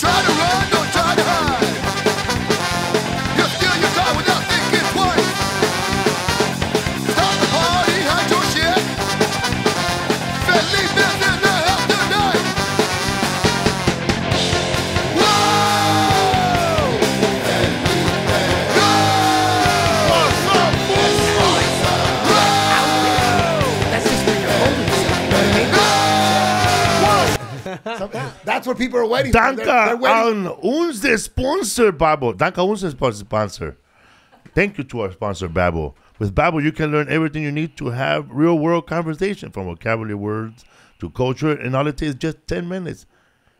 try to waiting. They're, Danke they're an Sponsor, Babbel. Danke an Sponsor. Thank you to our sponsor, Babbel. With Babbel, you can learn everything you need to have real-world conversation, from vocabulary words to culture, and all it takes just 10 minutes.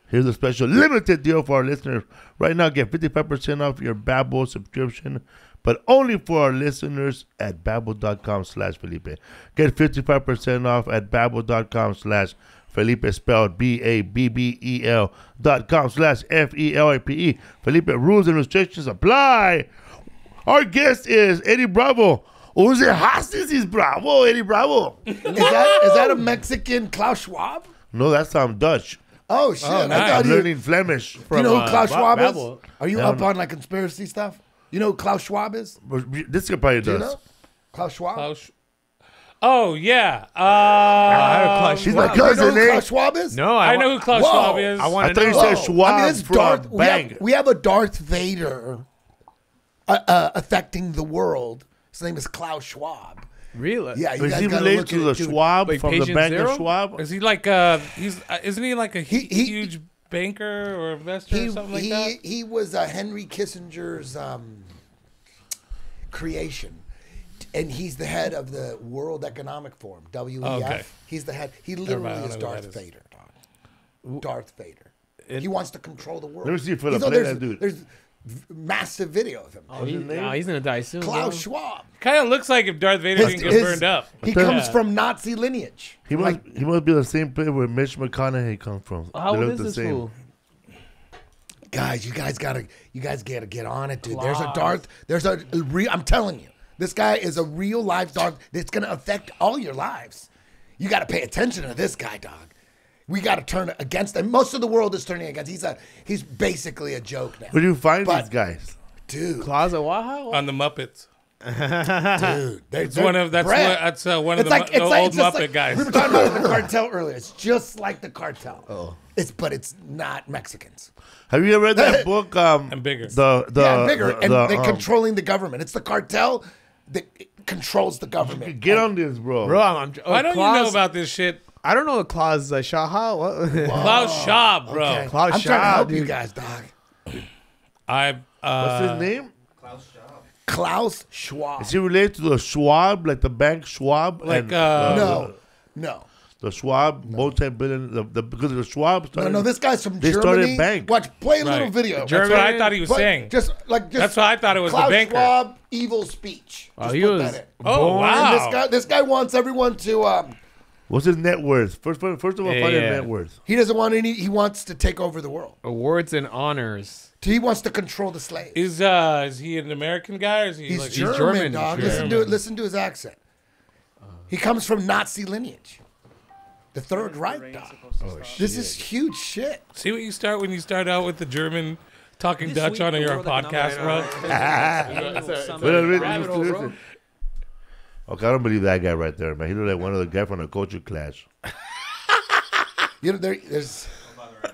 Here's a special limited deal for our listeners. Right now, get 55% off your Babbel subscription, but only for our listeners at babbel.com slash Felipe. Get 55% off at babbel.com slash Felipe, spelled B-A-B-B-E-L dot com slash F-E-L-I-P-E. Felipe, rules and restrictions apply. Our guest is Eddie Bravo. Use Hasis Bravo, Eddie Bravo. Is that is that a Mexican Klaus Schwab? No, that's I'm Dutch. Oh shit! I nice. thought I'm you, learning Flemish. you know who uh, Klaus Ba- Schwab is? Babbel. Are you No, up no. on like conspiracy stuff? You know who Klaus Schwab is? This guy probably Do you does. know? Klaus Schwab. Klaus- Oh yeah. Uh, I had a Klaus He's my Schwab. you know cousin, who eh? Klaus Schwab is? No, I I, know wa- who Klaus Whoa. Schwab is. I want I to thought you said Whoa. Schwab I mean, it's from Darth. We Bang. have, we have a Darth Vader uh, uh, affecting the world. His name is Klaus Schwab. really. Yeah, you Is guys he gotta related look to at the it, dude. Schwab Like from the Patient Bank Zero? of Schwab? Is he like uh he's uh, isn't he like a He- he- huge banker or investor He or something like he that? he was uh, Henry Kissinger's um, creation. And he's the head of the World Economic Forum, WEF. Oh, okay. He's the head. He literally I is Darth that is. Vader. Darth Vader. he wants to control the world. Let me see if Philip You play there's, that dude. There's massive video of him. Oh, he, nah, he's gonna die soon. Klaus. Schwab. Kind of looks like if Darth Vader His- didn't get his- burned up. He tell comes from Nazi lineage. He must he must be the same place where Mitch McConaughey comes from. How They old look is the this same. fool? guys, you guys gotta, you guys gotta get on it, dude. There's a Darth. There's a, a real. I'm telling you, this guy is a real life Darth. That's gonna affect all your lives. You got to pay attention to this guy, dog. We got to turn against him. Most of the world is turning against. He's a, he's basically a joke now, Where do you find But- these guys? dude. Plaza Waha? on the Muppets. Dude, they're, It's one of that's Brett. what, that's uh, one of It's the, like it's the like old Muppet like, guys. We were talking about the cartel earlier. It's just like the cartel. Oh, it's but it's not Mexicans. Have you ever read that book? Um, And bigger. The the yeah, bigger, the- and the, they're um, controlling the government. It's the cartel that controls the government. Get on this, bro. Bro, I'm, I'm oh, Why don't you know about this shit? I don't know the Klaus uh, Shaha. What? Klaus Schwab, bro. Okay. Klaus I'm trying to Schwab, help you guys, dog. I What's uh, his name? Klaus Shaw. Klaus Schwab. Is he related to the Schwab, like the bank Schwab? Like, and, uh, no, no, The Schwab multi-billion, the, the, because the Schwab no, started. no. This guy's from They Germany. started bank. Watch, play a little Right. video. That's what I thought he was Play- saying. Just like just. That's what I thought it was the Klaus banker. Schwab evil speech. Oh, he put was that in. Oh born- And wow! this guy, this guy wants everyone to. Um, What's his net worth? First, first first of all, Yeah, find his net worth. he doesn't want any. He wants to take over the world. Awards and honors. He wants to control the slaves. Is uh is he an American guy or is he He's like German, German, dog. German. Listen to it. Listen to his accent. He comes from Nazi lineage. The Third Reich, dog. Oh, this is huge shit. See what you start when you start out with the German talking Dutch on your podcast, bro. But I really listen. Okay, I don't believe that guy right there, man. He looked like one of the guys from the culture clash. You know, there, there's.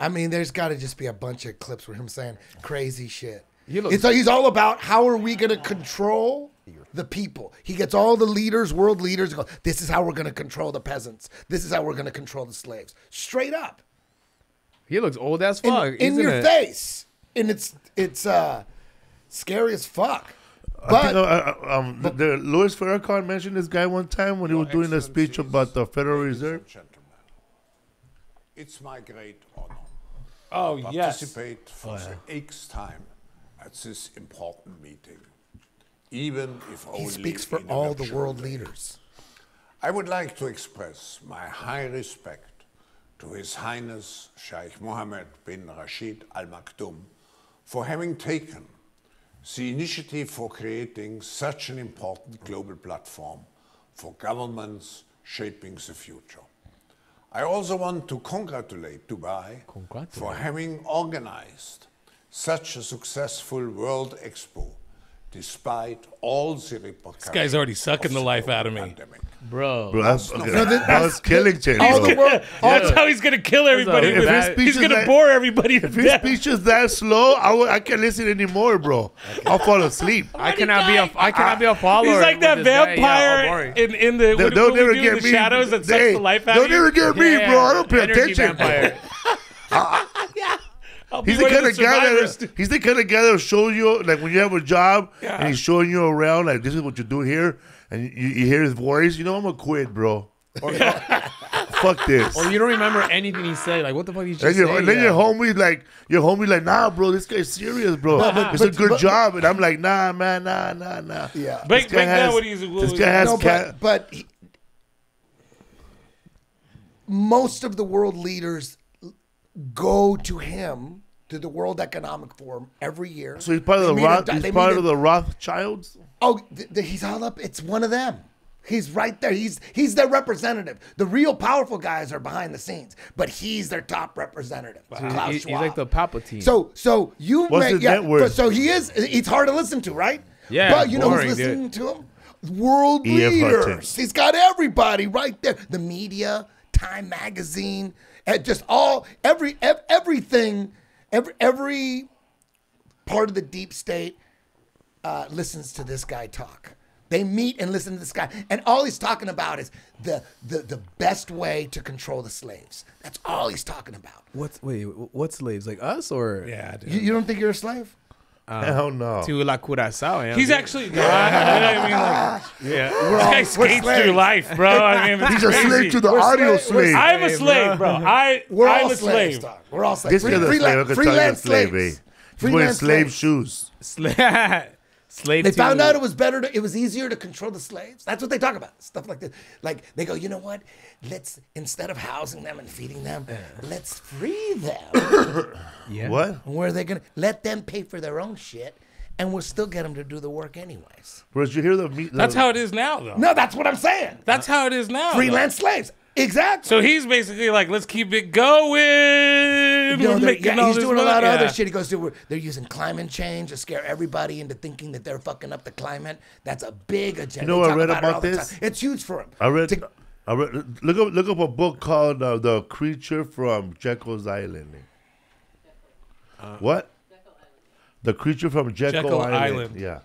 I mean, there's got to just be a bunch of clips with him saying crazy shit. You look- It's he's all about how are we going to control the people. He gets all the leaders, world leaders, go, this is how we're going to control the peasants. This is how we're going to control the slaves. Straight up. He looks old as fuck. in He's your a- face, and it's it's uh scary as fuck. I But think, uh, uh, um, the, the Louis Farrakhan mentioned this guy one time when he was doing a speech about the Federal Reserve. Gentlemen, it's my great honor Oh to yes. participate for the eighth time at this important meeting, even if only he speaks for in all the world way. leaders. I would like to express my high respect to His Highness Sheikh Mohammed bin Rashid Al Maktoum for having taken the initiative for creating such an important global platform for governments shaping the future. I also want to congratulate Dubai for having organized such a successful World Expo despite all the repercussions. This guy's already sucking the life out of me. Pandemic. Bro. Bro, that's, okay, No, that- that's killing Chen, all bro. the world, all That's how he's gonna kill everybody. If with his that. He's gonna like- bore everybody to If his death. speech is that slow, I, can't listen anymore, bro. I'll fall asleep. I cannot be a I cannot be a ah. follower. He's like that this guy. Yeah, vampire oh, in, in the They'll, what, they'll what never do in get the me. shadows that sucks the life out They'll of you. never get me, bro. I don't pay energy attention. vampire. Ah, ah. I'll be He's the kind of guy survivors. that he's the kind of guy that show you like when you have a job Yeah. and he's showing you around like this is what you do here and you, you hear his voice. You know I'm gonna quit, bro. Fuck this. Or you don't remember anything he said. Like what the fuck he just And, your, and then Yeah. your homie like your homie like nah, bro. This guy's serious, bro. but- it's a good but- job, and I'm like nah, man, nah, nah, nah. yeah. Break, guy break has- what he's. This guy has No, cat. but, but he- most of the world leaders go to him to the World Economic Forum every year. So he's part of They the meet Roth. him- He's part of him- the Rothschilds. Oh, th- th- he's all up. It's one of them. He's right there. He's he's their representative. The real powerful guys are behind the scenes, but he's their top representative. Klaus He- he's like the Palpatine. So so you What's make his yeah. net worth? So he is. It's hard to listen to, right? Yeah, But you know boring, who's dude. listening to him? World E.F. leaders. Hutton. He's got everybody right there. The media, Time Magazine, and just all every everything, every every part of the deep state uh, listens to this guy talk. They meet and listen to this guy, and all he's talking about is the the the best way to control the slaves. That's all he's talking about. what's wait? What slaves? Like us or Yeah, dude. You, you don't think you're a slave? Um, Hell no. to La Curacao? yeah, He's actually. No, I, I mean, like, yeah. this guy skates through life, bro. I mean, it's He's a crazy. slave to the We're audio slave- slave. I'm a slave, slave, bro. bro. I, We're I'm all a slaves, slave. dog. We're all slaves. This guy's a slave. I freelance- can tell you a freelance slave, slaves. He's wearing slave slaves. shoes. Sla- slave. They to- found out it was better. To, it was easier to control the slaves. That's what they talk about. Stuff like this. Like they go, you know what? Let's instead of housing them and feeding them, let's free them. Yeah. What? Where are they gonna let them pay for their own shit, and we'll still get them to do the work anyways. Bro, did you hear the meat? That's how it is now, though. No, that's what I'm saying. That's how it is now. though. Freelance slaves. Exactly. So he's basically like, let's keep it going. You know, We're they're- making yeah, all he's this doing a lot money. of other shit. He goes to they're using climate change to scare everybody into thinking that they're fucking up the climate. That's a big agenda. You know They what I read it about all this? It's huge for him. I read. To- I read. Look up. Look up a book called uh, "The Creature from Jekyll's Island." what? The creature from Jekyll, Jekyll Island. Island. Yeah,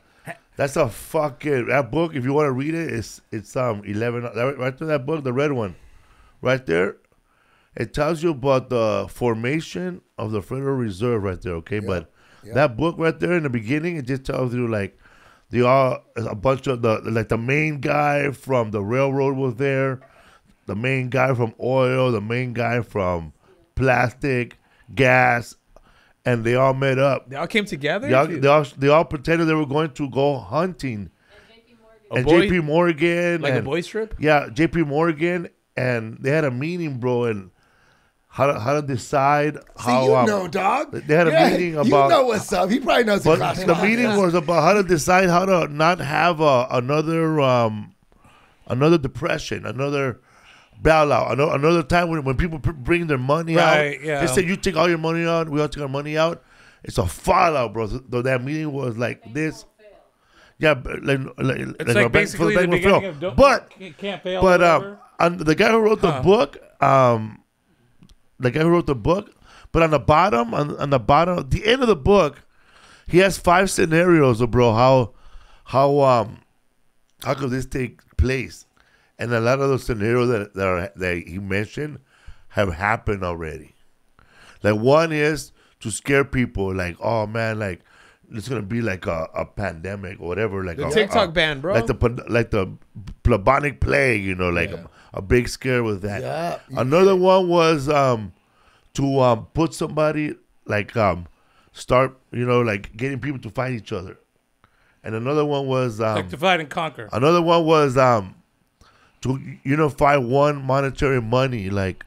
that's a fucking that book. If you want to read it, it's it's um eleven right through That book, the red one, right there. It tells you about the formation of the Federal Reserve right there. Okay, but that book right there in the beginning, it just tells you like the all a bunch of the like the main guy from the railroad was there, the main guy from oil, the main guy from plastic, gas, and they all met up. They all came together. They all, they all, they all pretended they were going to go hunting. A and boy- JP Morgan. like a and- boy strip. Yeah, JP Morgan. And they had a meeting, bro, and how to, how to decide See, how. you um, know, dog. They had a Yeah, meeting You know what's up. He probably knows. But the meeting was about how to decide how to not have a, another um, another depression, another bailout, another, another time when, when people bring their money Right, out. yeah. They said you take all your money out, we all take our money out. It's a fallout, bro. So that meeting was like this. Yeah, but like, It's like basically for the bank beginning fail. of don't, but can't- fail. but um, and the guy who wrote the Huh. book, um, the guy who wrote the book, but on the bottom, on, on the bottom, the end of the book, he has five scenarios, of bro. How, how um, how could this take place? And a lot of those scenarios that that, are, that he mentioned have happened already. Like one is to scare people, like oh man, like it's gonna be like a, a pandemic or whatever, like The a, TikTok a- ban, bro. like the pan- like the bubonic plague, you know, like a, a big scare with that. Yeah. Another one was um to um put somebody like um start you know like getting people to fight each other, and another one was um like divide and conquer. Another one was um to unify one monetary money, like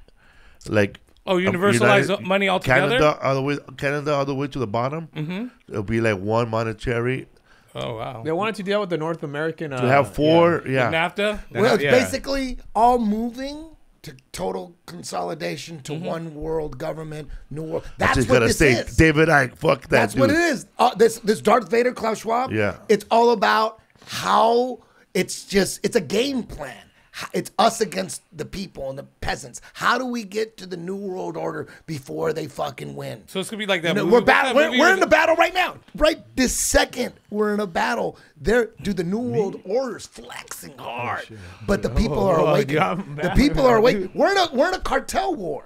like Oh, universalize United- money altogether? Canada all the way, Canada all the way to the bottom. Mm-hmm. It'll be like one monetary Oh wow. They wanted to deal with the North American. Uh, to have four. Yeah, NAFTA. Well, it's Yeah. basically all moving to total consolidation to Mm-hmm. one world government, new world. I That's just what gotta this say, is. David Icke, fuck that That's dude. what it is. Uh, this this Darth Vader, Klaus Schwab. Yeah. it's all about how it's just it's a game plan. H- It's us against the people and the peasants. How do we get to the new world order before they fucking win? So it's gonna be like that. No, movie. we're What's battle. that We're, movie we're in the battle right now. Right this second, we're in a battle. There, do the new world orders flexing hard, but the people are Oh, awake. yeah, I'm the people are awake. We're in a we're in a cartel war.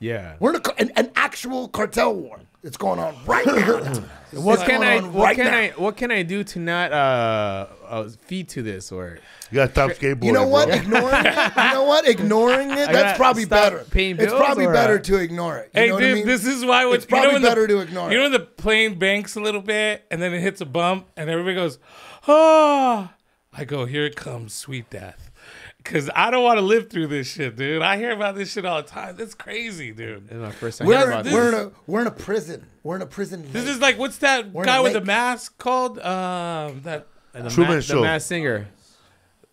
Yeah. We're in a, an, an actual cartel war. It's going on right now. What can I? What right can now. I? What can I do to not uh, uh feed to this or? You got top skateboard. You know what? Bro. Ignoring it. You know what? Ignoring it. That's probably better. paying It's probably better to ignore it. You Hey, know dude, what I mean? this is why when, It's probably you know when the- better to ignore it. You know when the plane banks a little bit and then it hits a bump and everybody goes, "Oh!" I go, "Here it comes, sweet death," because I don't want to live through this shit, dude. I hear about this shit all the time. That's crazy, dude. This is my first time hearing We're, about we're, this. in a, we're in a prison. We're in a prison. This is like what's that We're guy with the mask called? Um, that the Truman Ma- Show. The Masked Singer.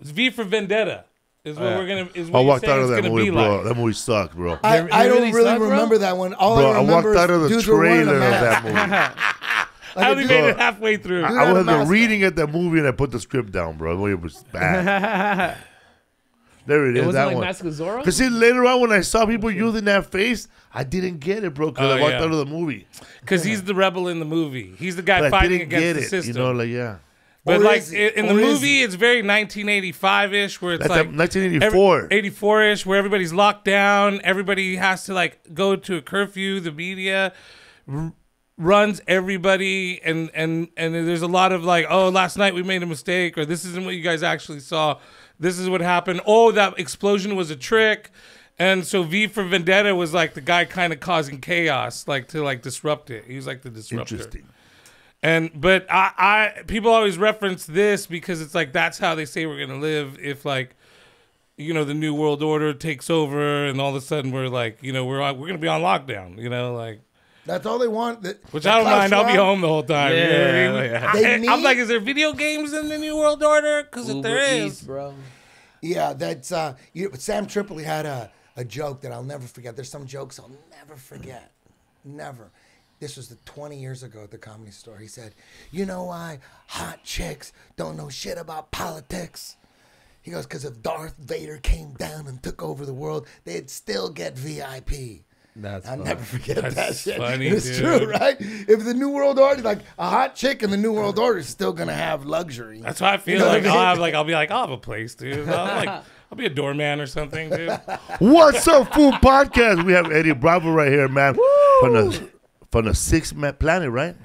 V for Vendetta is what oh, yeah. we're gonna. Is what I you're walked saying out of it's that gonna movie, be bro. like. That movie sucked, bro. I, It I don't really really suck, bro? remember that one. All Bro, I I remember walked out of is the dudes were wearing a trailer of mask. that movie. Like I a only dude- made it halfway through. Dude, I had a wasn't mask reading at that movie and I put the script down, bro. It was bad. there it It is. wasn't that like one. Mask of Zorro. Cause see, later on when I saw people using that face, I didn't get it, bro. Cause Oh, I walked yeah. out of the movie, Because he's the rebel in the movie. He's the guy but I fighting didn't against get the it. system. You know, like yeah, But Or like is he? i- in the movie, it's very 1985-ish, where it's That's like 1984. 84-ish, where everybody's locked down. Everybody has to like go to a curfew. The media r- runs everybody, and and and there's a lot of like, oh, last night we made a mistake, or this isn't what you guys actually saw. This is what happened. Oh, that explosion was a trick. And so V for Vendetta was like the guy kind of causing chaos, like to like disrupt it. He was like the disruptor. interesting. And but I, I people always reference this because it's like that's how they say we're gonna live if like you know the new world order takes over and all of a sudden we're like you know we're on, we're gonna be on lockdown you know like That's all they want. The- which the I don't Klaus mind I'll be home the whole time you know what I mean? Yeah, I, They am like is there video games in the new world order because if Uber there Eats, is bro. Yeah, that's uh you Sam Tripoli had a, a joke that I'll never forget. There's some jokes I'll never forget. Never. This was the 20 years ago at the comedy store. He said, You know why hot chicks don't know shit about politics? He goes, Because if Darth Vader came down and took over the world, they'd still get VIP. That's I'll fun. never forget that shit. funny, it's dude. true, right? If the New World Order, like a hot chick in the New World Order, is still gonna have luxury. that's why I feel know like I mean? I'll have like I'll be like I'll have a place dude I'll like I'll be a doorman or something dude What's up, Fool Podcast? We have Eddie Bravo right here, man, from the from the sixth ma- planet, right?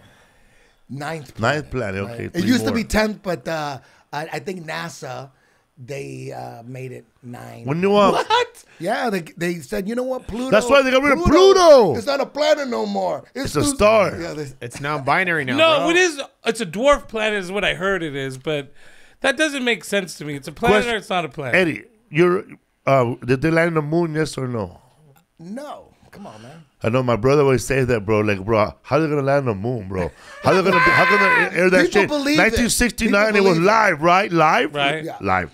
Ninth. Ninth planet. Okay, It three used to be tenth, but uh, I, I think NASA they uh, made it nine. When you what? Yeah, they, they said you know what Pluto. That's why they got rid of Pluto. It's not a planet no more. It's a star. Yeah, they, It's non-binary now. No, bro. it is. It's a dwarf planet, is what I heard it is, but that doesn't make sense to me. It's a planet Question- or it's not a planet. Eddie, you're uh, did they land on the moon? Yes or no? no, come on, man. I know my brother always says that, bro. Like, bro, how they gonna land on the moon, bro? How they gonna be, how gonna air that People shit? believe it. 1969, People it was believe it. live, right? Live, Right. Yeah. live,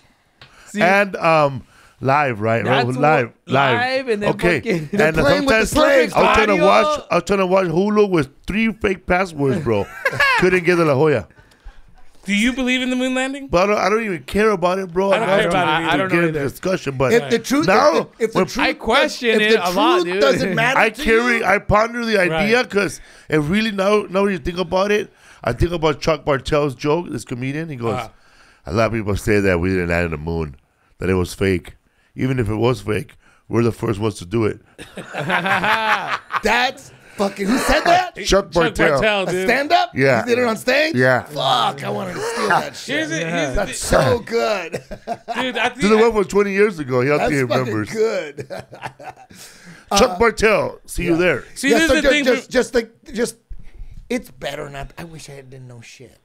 See, and um, live, right? right? That's live, what- live, live, and then okay. fucking- and They're playing with the sometimes slaves, I was trying to audio. watch. I was trying to watch Hulu with three fake passwords, bro. Couldn't get the La Jolla. Do you believe in the moon landing? But I don't, I don't even care about it, bro. I don't have care about it to either. I don't get know into either. discussion, but If the truth, now if, the- if the truth, I question if, it the a lot, truth dude. doesn't matter. I to carry, you, I ponder the idea Right. because it really now, now when you think about it, I think about Chuck Bartel's joke. This comedian, he goes, Uh-huh. a lot of people say that we didn't land on the moon, that it was fake. Even if it was fake, we're the first ones to do it. that's fucking. Who said that? Chuck Chuck Bartel. Bartel, A stand up? Yeah. You did it on stage? Yeah. Fuck, I wanted to steal that shit. Here's it, here's That's so good. dude. I think Did the one from 20 years ago. He That's he fucking remembers. good. Chuck Bartel, see you there. see Yeah, this so is the just, thing. just, for- just like, just, it's better not. I wish I didn't know shit.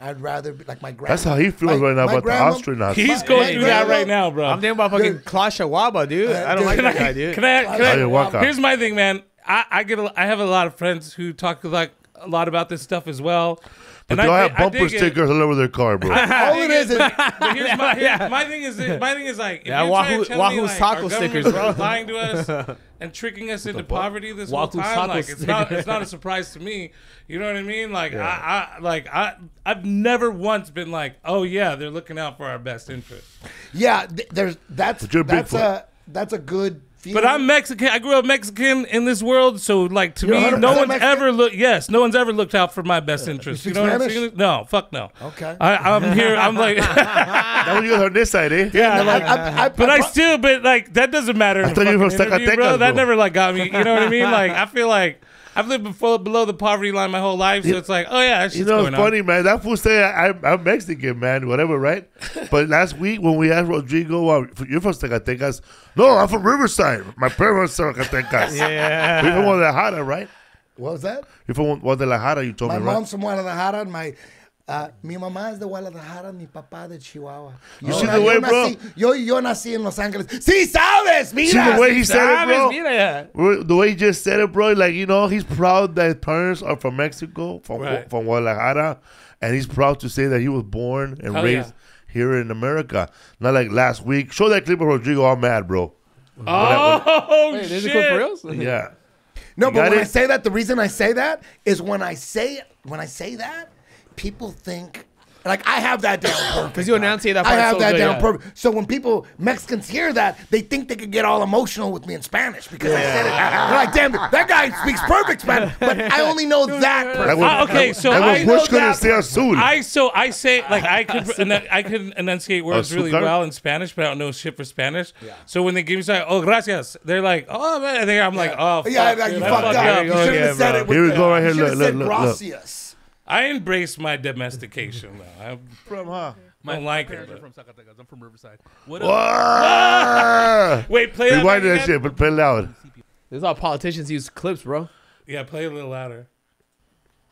I'd rather be like my grandma. That's how he feels my- right now about grandma- the astronauts. he's my- going my through that right now, bro. I'm thinking about fucking Dude. Klasha Waba, dude. I don't like dude. that guy, dude. Can I? Can I Ayahuasca. here's my thing, man. I, I get. A, I have a lot of friends who talk like a lot about this stuff as well. But And they I all dig- have I bumper dig stickers all over their car, bro. All it is is But here's my, here's, my thing is my thing is like if Yeah, you're Wahoo- to me, Wahoo's like, taco stickers, government's bro. lying to us and tricking us into poverty this Wahoo's whole time. taco Like it's not it's not a surprise to me. You know what I mean? Like I, I like I I've never once been like, oh yeah, they're looking out for our best interest. yeah. th- There's that's that's a that's a good. Feeling. But I'm Mexican. I grew up Mexican in this world, so like to You're me, 100% no one's Mexican? ever looked. Yes, no one's ever looked out for my best interest. You, speak know what I'm Spanish? saying? No, fuck no. Okay. I, I'm here. I'm like, That was you on this side, eh? yeah, I, like, I, I, but I pro- still, but like that doesn't matter. in a thought you were fucking from interview, bro. Zacatecas, That bro. never like got me. You know what I mean? Like I feel like I've lived before, below the poverty line my whole life, so it's like, oh yeah, that You know, going it's funny, man. That fool say I, I'm, I'm Mexican, man. Whatever, right? but last week when we asked Rodrigo, uh, "You're from Zacatecas?" No, I'm from Riverside. My parents are Zacatecas. Yeah. You're from Guadalajara, right? what was that? You're from Guadalajara. You told My me, right? mom's from Guadalajara. And my uh, mi mamá es de Guadalajara. Mi papá de Chihuahua. Yo, see na- the way, yo bro? nací- yo yo nací en Los Ángeles. Sí sabes, mira. See the way he said it, Sabes, bro. mira ya. Bro, The way he just said it, bro. Like you know, he's proud that his parents are from Mexico, from Right. from Guadalajara, and he's proud to say that he was born and Hell raised yeah. here in America. Not like last week. Show that clip of Rodrigo all mad, bro. Oh Wait, shit! is it cool for reals? Yeah. No, You but got when it? I say that, the reason I say that is when I say when I say that, people think like I have that down perfect. Because you enunciate that I have so that good, down yeah. perfect. So when people Mexicans hear that, they think they could get all emotional with me in Spanish because I said it. They're like, "Damn, that guy speaks perfect Spanish," but I only know that. That Perfect. was, Ah, okay, so that I was know Bush that say azul. I so I say like I could I could enunciate words really well in Spanish, but I don't know shit for Spanish. Yeah. So when they give me something, oh gracias, they're like, oh man, and then I'm like, oh yeah, fuck, like, you I fucked fucked up. up. You Oh, should yeah, have said bro. it. With Here we go right here. should've Look, look, look, look. gracias. I embrace my domestication though. I'm from huh? don't like it. parents are from Zacatecas. I'm from Riverside. What up? Whoa! Wait, play that. Rewind back that again? shit, but play loud. There's all politicians use clips, bro. Yeah, play a little louder.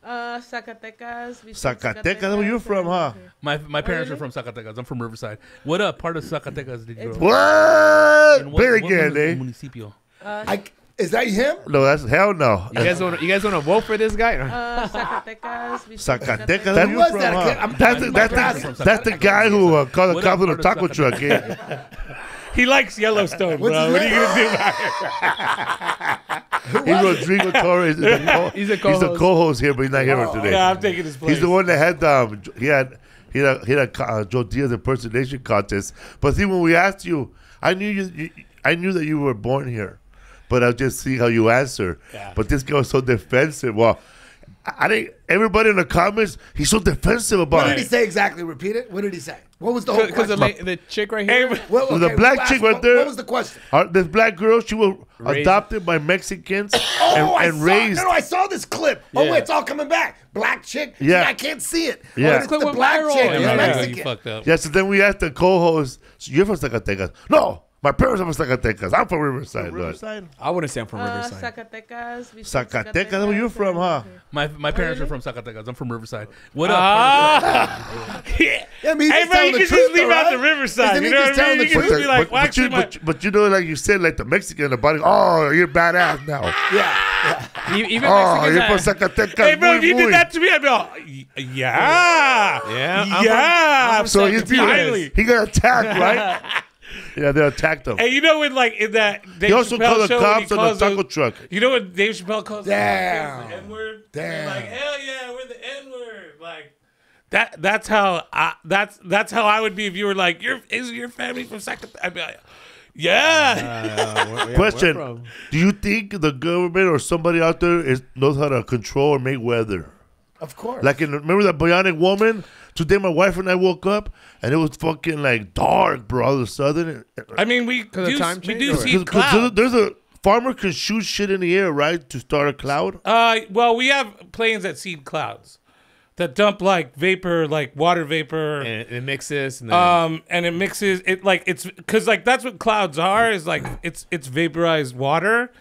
Uh, Zacatecas. we Zacatecas, where you from, huh? My my parents are really? from Zacatecas. I'm from Riverside. What up? Part of Zacatecas did you grow up? What? In Play it what eh? municipio? I, is that him? No, that's hell no. You guys want you guys want to vote for this guy? Uh, Zacatecas. we Zacatecas, Who where you was from, that? huh? I'm- That's the, I'm- that's the, that's the guy who uh, called the What cops up, on a taco truck, eh? He likes Yellowstone, bro. What's his What are you gonna do about it? He's Rodrigo Torres. He's the, co- He's a he's the co-host. co-host here, but he's not here today. Yeah, I'm taking his place. He's the one that had um he had he had he had a uh, Joe Diaz impersonation contest. But see, when we asked you, I knew you, you I knew that you were born here, but I'll just see how you answer. Yeah. But this guy was so defensive. Well, I I think everybody in the comments he's so defensive about it. What about did he say exactly? Repeat it. What did he say? What was the whole Because the, the chick right here. Hey, Well, The black ask- chick right there- What was the question? Uh, this black girl, she was Raised- adopted by Mexicans Oh, and, I saw, raised. No, no, I saw this clip. Oh, wait, it's all coming back. Black chick. Yeah. I can't see it. Yeah. Oh, it's the black viral. chick. Yeah, Yeah, right, Mexican. you fucked up. Yeah, so then we asked the co-host, so "You're from Zacatecas?" No, my parents are from Zacatecas. I'm from Riverside. Riverside. I wouldn't say I'm from Uh, Riverside. Zacatecas. we speak Zacatecas, where you from, huh? My my parents are from Zacatecas. I'm from Riverside. What up? Ah, yeah. Yeah, I mean, he's Hey, just bro, you can just leave out the? Riverside. Isn't You he know just what I telling mean? the You can truth? just be like, but, but you, my- but, you- but you know, like you said, like the Mexican in the body. Oh, you're badass now. Yeah. Even Oh, you're Mexicans. from are- Zacatecas. Hey, bro, if you did that to me, I'd be all, yeah, Yeah, yeah. I'm So he's Finally. he got attacked, right? Yeah, they attacked him. Hey, you know when like in that Dave He also Chappelle called the show, when he cops on the calls taco those- truck. You know what Dave Chappelle calls Damn. the N word? Damn. Like hell yeah, we're the N word. Like that. That's how. I, that's that's how I would be if you were like, "Your is your family from Zacatecas?" I'd be like, "Yeah." Uh, yeah, Question. Do you think the government or somebody out there is knows how to control or make weather? Of course. Like in remember that bionic woman? Today my wife and I woke up and it was fucking like dark, bro. All of a sudden, I mean, we of do time we change do or- see Cause- cause clouds. there's a farmer can shoot shit in the air, right, to start a cloud. Uh, well, we have planes that seed clouds that dump like vapor, like water vapor. And it mixes. And then, um and it mixes it like it's because like that's what clouds are is like it's it's vaporized water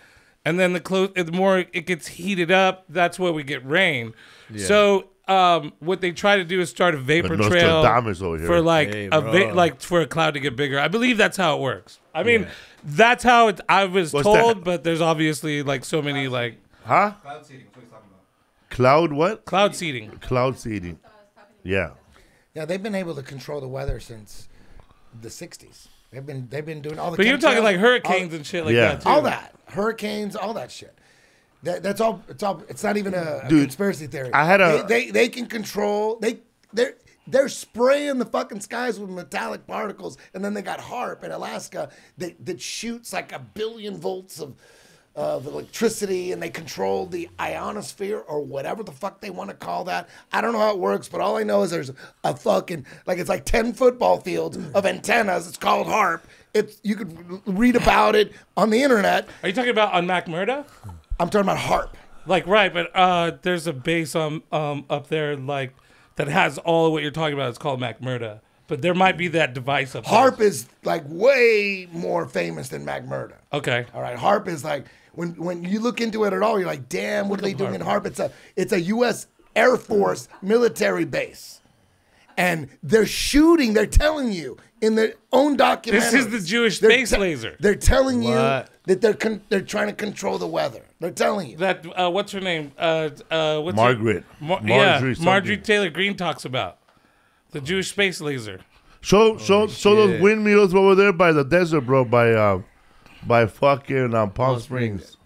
and then the close the more it gets heated up that's where we get rain so um what they try to do is start a vapor But trail Nostradamus over here. for like Hey, a va- bro. like for a cloud to get bigger i believe that's how it works i mean that's how it, i was What's told that? but there's obviously like so many like Huh? Cloud seeding. Cloud what? Cloud seeding. Cloud seeding. Yeah. Yeah, they've been able to control the weather since the '60s. They've been they've been doing all the. But you're talking chemtrails, like hurricanes all, and shit like Yeah. that too. all that hurricanes, all that shit. That, that's all. It's all. It's not even a, a Dude, conspiracy theory. I had a- They, they they can control. They they're they're spraying the fucking skies with metallic particles, and then they got HAARP in Alaska that that shoots like a billion volts of of electricity, and they control the ionosphere or whatever the fuck they want to call that. I don't know how it works, but all I know is there's a fucking like it's like ten football fields of antennas. It's called HAARP. It's you could read about it on the internet. Are you talking about on McMurdo? I'm talking about HAARP. Like right, but uh, there's a base um um up there like that has all of what you're talking about. It's called McMurdo, but there might be that device up there. HAARP is like way more famous than McMurdo. Okay. All right, HAARP is like when when you look into it at all, you're like, damn, what are they doing in HAARP? It's a it's a U.S. Air Force military base, and they're shooting. They're telling you in their own documentary. This is the Jewish space laser. They're telling you that they're con- they're trying to control the weather. They're telling you. That uh, what's her name? Uh, uh, what's Margaret. Her? Mar- Marjorie yeah, something. Marjorie Taylor Greene talks about the Jewish space laser. Show show show those windmills over there by the desert, bro. By uh, by fucking um, Palm Springs. Springs.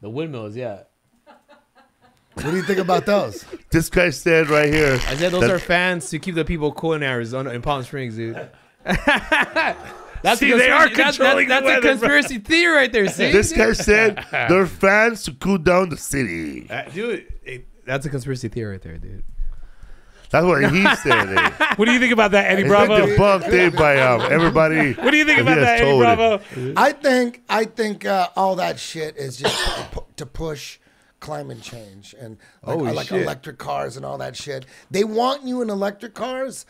The windmills, yeah. What do you think about those? This guy said right here. I said those that- are fans to keep the people cool in Arizona in Palm Springs, dude. that's See, a they are conspiracy- that's- controlling that's, the that's weather, a conspiracy theory right there. See, This guy said they're fans to cool down the city. Uh, dude, it- that's a conspiracy theory right there, dude. That's what he said. eh. What do you think about that, Eddie It's Bravo? been debunked eh, by um, everybody. What do you think about that, Eddie told it. Bravo? I think I think uh, all that shit is just to push climate change and like, uh, like electric cars and all that shit. They want you in electric cars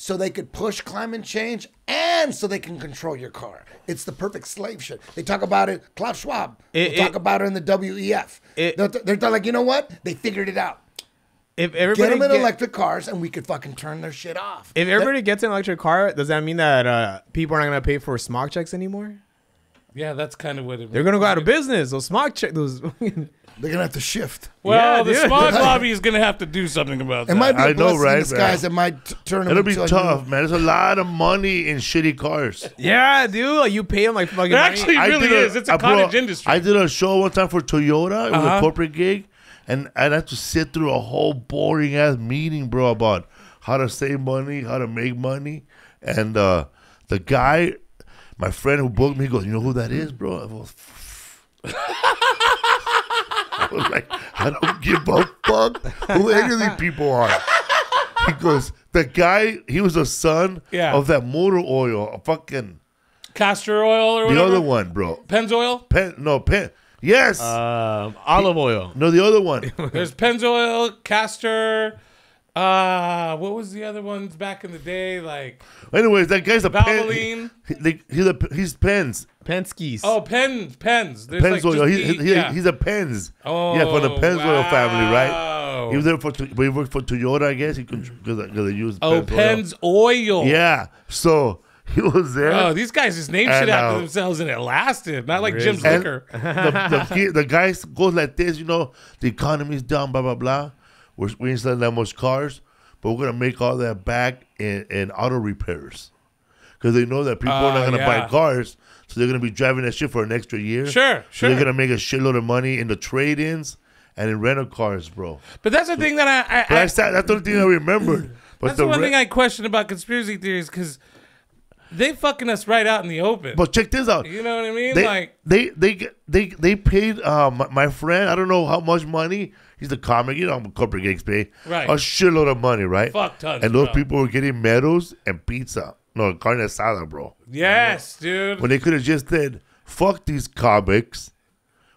so they could push climate change and so they can control your car. It's the perfect slave shit. They talk about it. Klaus Schwab. It- they talk it- about it in the WEF. It- they're, they're, they're like, you know what? They figured it out. If everybody Get everybody them in get- electric cars and we could fucking turn their shit off. if everybody gets an electric car, does that mean that uh, people are not gonna pay for smog checks anymore? Yeah, that's kind of what it. They're gonna go out of business. Those smog checks, those. They're gonna have to shift. Well, Yeah, the dude. smog lobby is gonna have to do something about It that. might be I a know, blessing right, in disguise. man? It might t- turn them It'll be into a tough, new- man. There's a lot of money in shitty cars. yeah, dude, like you pay them like fucking. There money. actually I really did a- is. It's a bro, cottage industry. I did a show one time for Toyota. It was Uh-huh. a corporate gig, and I'd have to sit through a whole boring ass meeting, bro, about how to save money, how to make money, and uh, the guy, my friend who booked me, goes, "You know who that is, bro?" I was like, "I don't give a fuck who any of these people are." He goes, "The guy, he was a son Yeah. of that motor oil, a fucking." Castor oil or The whatever. other one, bro. Pennzoil. Pen, no, pen. Yes. um, olive oil. no, the other one. There's Pennzoil, Castor. Uh, what was the other ones back in the day? Like Anyways, that guy's a pen. He, he- he's a he's pens. Penskis. Oh, pens, pens. There's like oil. just He, he, yeah. He's a pens. Oh, yeah, from the Pennzoil family, right? wow. He was there for. But he worked for Toyota, I guess. He could because they used. Oh, Pennzoil. Pens oil. Yeah. So he was there. Oh, these guys just named And, shit after uh, themselves and it lasted. Not like Really? Jim's liquor. the, the, kid- the guy goes like this, you know, the economy's down, blah, blah, blah. We're, we ain't selling that much cars, but we're going to make all that back in, in auto repairs. Because they know that people are Ah, not going to yeah. buy cars, so they're going to be driving that shit for an extra year. Sure, So sure. they're going to make a shitload of money in the trade ins and in rental cars, bro. But that's the thing that I, I, I that's, that, that's the only thing I remembered. But that's the, one thing I question about conspiracy theories because they fucking us right out in the open. But check this out. you know what I mean? they, like they they get- they they paid uh, my, my friend I don't know how much money he's a comic you know corporate gigs pay Right. a shitload of money right Fuck tons, and those bro. people were getting medals and pizza no carne asada bro yes, dude. when they could have just said fuck these comics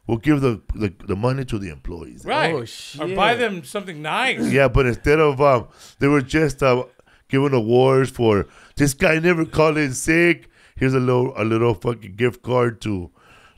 we'll give the the, the money to the employees right. Oh, Or buy them something nice. yeah but instead of um they were just uh, giving awards for this guy never called in sick here's a little a little fucking gift card to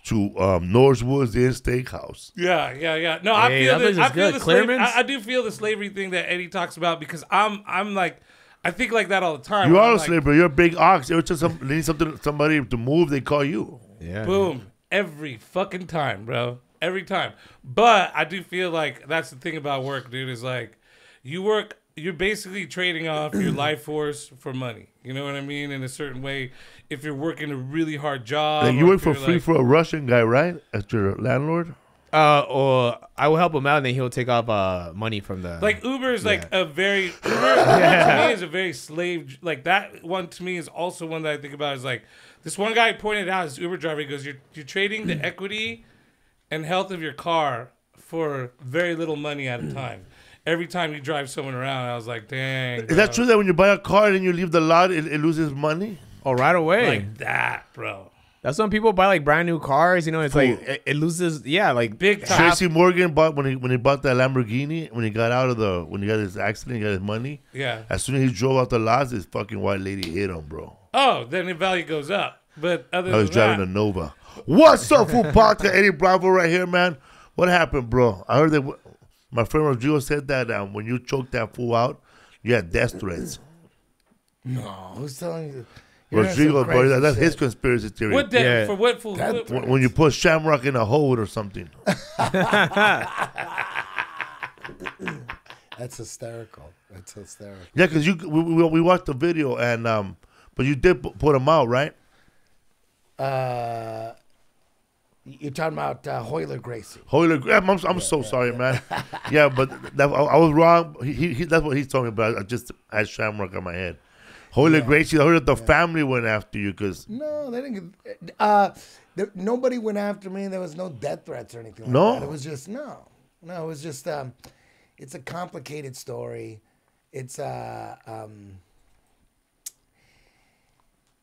to um Northwoods Inn Steakhouse Yeah, yeah, yeah. No, I Hey, feel that place the, I feel good. the slavery, Clearman's? I, I do feel the slavery thing that Eddie talks about because I'm I'm like I think like that all the time. You where are I'm a like, slave, bro. You're a big ox. Every time some, they need something, somebody to move, they call you. yeah. Boom. Every fucking time, bro. every time. But I do feel like that's the thing about work, dude. Is like you work. You're basically trading off your life force for money. You know what I mean? In a certain way, if you're working a really hard job, Like, you work for free like- for a Russian guy, right? As your landlord. Uh, or I will help him out, and then he'll take off uh money from the Like Uber is like a very Uber to me is a very slave like that one to me is also one that I think about is like this one guy pointed out as Uber driver he goes you're you're trading the equity and health of your car for very little money at a time. Every time you drive someone around, I was like, dang. Is that true that when you buy a car and you leave the lot, it, it loses money? Oh right away. Like that, bro. That's when people buy like brand new cars. You know, it's like it, it loses. Yeah, like Big time. Tracy Morgan bought when he when he bought that Lamborghini when he got out of the when he got his accident, he got his money. Yeah. As soon as he drove out the lots, this fucking white lady hit him, bro. Oh, then the value goes up. But other I was than driving that, a Nova. What's up, fool podcast? Eddie Bravo right here, man. What happened, bro? I heard that w- my friend Rodrigo said that um, when you choked that fool out, you had death threats. No, who's telling you? You're Rodrigo, some bro, that, that's shit. his conspiracy theory. what de- Yeah. for what fool? That- what- when, when you put Shamrock in a hole or something. That's hysterical. That's hysterical. Yeah, because you we, we, we watched the video and um, but you did put him out, right? Uh, you're talking about uh, Royler Gracie. Holy, I'm, I'm, I'm so sorry, man. yeah, but that, I, I was wrong. He, he, he- that's what he told me, but I just had Shamrock on my head. Holy Gracie, I heard the family went after you because No, they didn't. Get, uh, there, nobody went after me. There was no death threats or anything. Like No? that. it was just no, no. It was just. Um, it's a complicated story. It's uh, um,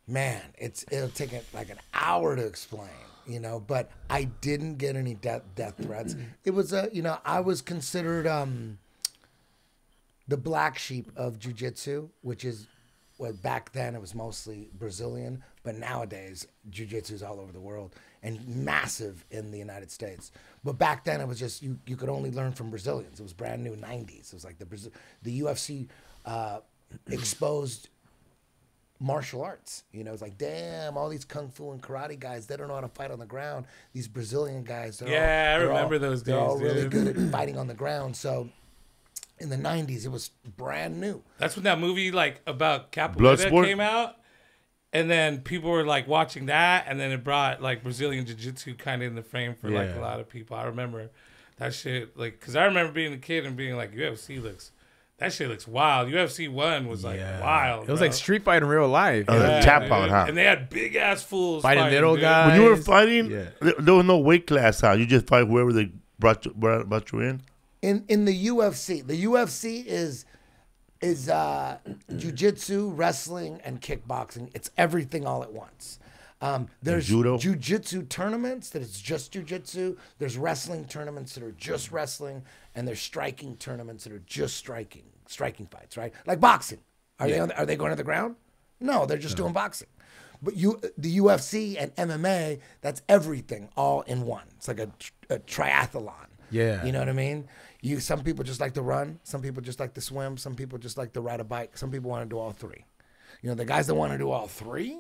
man, it's it'll take it like an hour to explain, you know. But I didn't get any death death threats. It was a, you know, I was considered um, the black sheep of jujitsu, which is well, back then it was mostly Brazilian, but nowadays jujitsu is all over the world and massive in the United States. But back then it was just you you could only learn from Brazilians. It was brand new '90s. It was like the Brazil, the UFC uh, exposed martial arts. You know, it's like, damn, all these kung fu and karate guys, they don't know how to fight on the ground. These Brazilian guys, Yeah, all, they're remember all- those They're all days, really good at fighting on the ground. So in the 90s, it was brand new. That's when that movie like about capoeira came out, and then people were like watching that, and then it brought like Brazilian jiu jitsu kind of in the frame for like a lot of people. I remember that shit, like, cause I remember being a kid and being like, UFC looks, that shit looks wild. UFC one was like wild. It was bro. like street fight in real life. uh, Yeah. tap dude. out, huh? And they had big ass fools Fighting little dude. guys. when you were fighting, yeah. there, there was no weight class, huh? You just fight whoever they brought you, brought, brought you in. In in the UFC. The UFC is is uh, jujitsu, wrestling, and kickboxing. It's everything all at once. Um, there's judo? jujitsu tournaments that it's just jujitsu. There's wrestling tournaments that are just wrestling, and there's striking tournaments that are just striking, striking fights, right? Like boxing. Are they on the, are they going to the ground? No, they're just doing boxing. But you, the UFC and MMA, that's everything all in one. It's like a, a triathlon. Yeah. You know what I mean? You some people just like to run, some people just like to swim, some people just like to ride a bike, some people want to do all three. You know, the guys that want to do all three,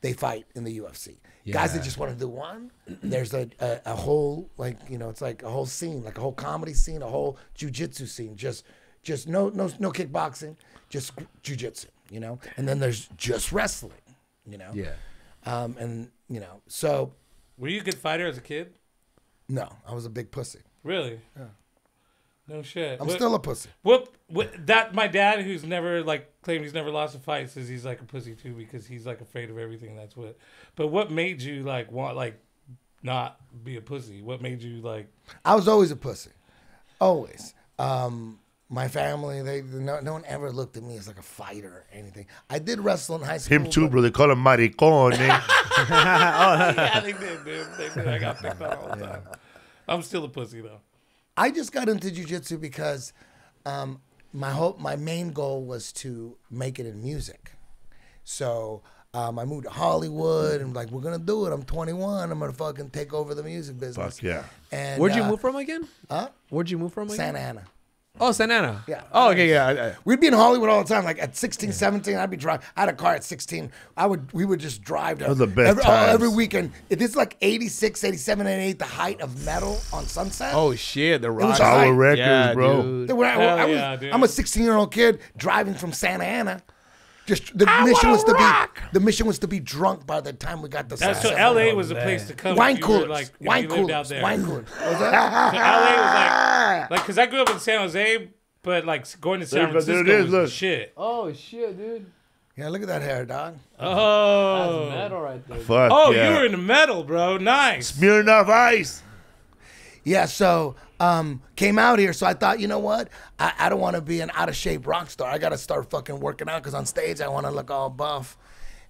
they fight in the UFC. Guys that just want to do one, there's a, a a whole like you know, it's like a whole scene, like a whole comedy scene, a whole jujitsu scene, just just no no no kickboxing, just jujitsu, you know. And then there's just wrestling, you know. Yeah. Um, and you know, so Were you a good fighter as a kid? no, I was a big pussy. Really? Yeah. No shit. I'm What- still a pussy. What, what that my dad who's never like claimed he's never lost a fight says he's like a pussy too because he's like afraid of everything. That's what. But what made you like want like not be a pussy? What made you like? I was always a pussy, always. Um, my family, they no, no one ever looked at me as like a fighter or anything. I did wrestle in high school. Him too, but- bro. They call him maricon. eh? yeah, they did, dude. They did. I got picked on all the time. I'm still a pussy though. I just got into jujitsu because um, my hope, my main goal was to make it in music. So um, I moved to Hollywood and like we're gonna do it. I'm 21. I'm gonna fucking take over the music business. Fuck yeah. And Where'd you uh, move from again? Huh? Where'd you move from again? Santa Ana. Oh, Santa Ana. Yeah. Oh, okay, yeah. I- I- We'd be in Hollywood all the time. Like at 16, 17, I'd be driving. I had a car at 16. I would, we would just drive to Those the best every, oh, every weekend. If it's like 86, 87, 88, the height of metal on Sunset. Oh shit, the rock. Tower Tower Records, Yeah, bro. dude. Dude, when I, Hell I was, yeah, dude. I'm a 16 year old kid driving from Santa Ana. Just the mission was to be the mission was to be drunk by the time we got to That's so L.A. was the place to come. Wine if you coolers, like wine you coolers, wine coolers. Was So? L.A. was like, like, cause I grew up in San Jose, but like going to San There- there Francisco it is, was look. shit. Oh shit, dude. Yeah, look at that hair, dog. Oh, metal right there. Fuck oh, yeah. you were in the metal, bro. Nice. Smirnoff Ice. Yeah, so um, came out here. So I thought, you know what? I, I don't want to be an out of shape rock star. I got to start fucking working out because on stage I want to look all buff.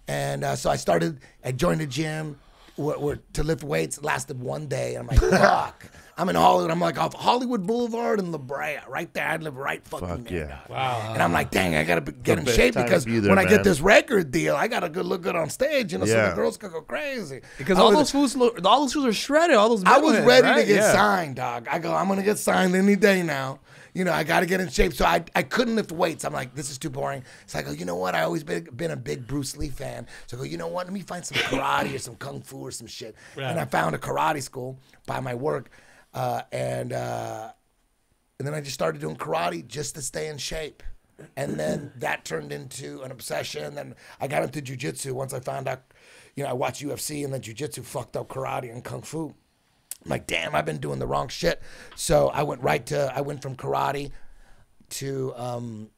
And uh, so I started. I joined a gym where, where to lift weights. It lasted one day. I'm like, fuck. I'm in Hollywood. I'm like off Hollywood Boulevard and La Brea, right there. I live right fucking Fuck there. yeah. Wow. And I'm like, dang, I gotta be, get in shape because be there, when I get this record deal, I gotta good look good on stage, you know, so the girls could go crazy. Because I all was- those fools, look, all those fools are shredded. All those. I was metalheads, ready right? to get Yeah. signed, dog. I go, I'm gonna get signed any day now. You know, I got to get in shape. So I, I couldn't lift weights. I'm like, this is too boring. So I go, you know what? I always been, been a big Bruce Lee fan. So I go, you know what? Let me find some karate or some kung fu or some shit. And I found a karate school by my work, uh, and uh, and then I just started doing karate just to stay in shape. And then that turned into an obsession. Then I got into jujitsu once I found out, you know, I watched UFC and then jujitsu fucked up karate and kung fu. I'm like, damn, I've been doing the wrong shit. So I went right to, I went from karate to um,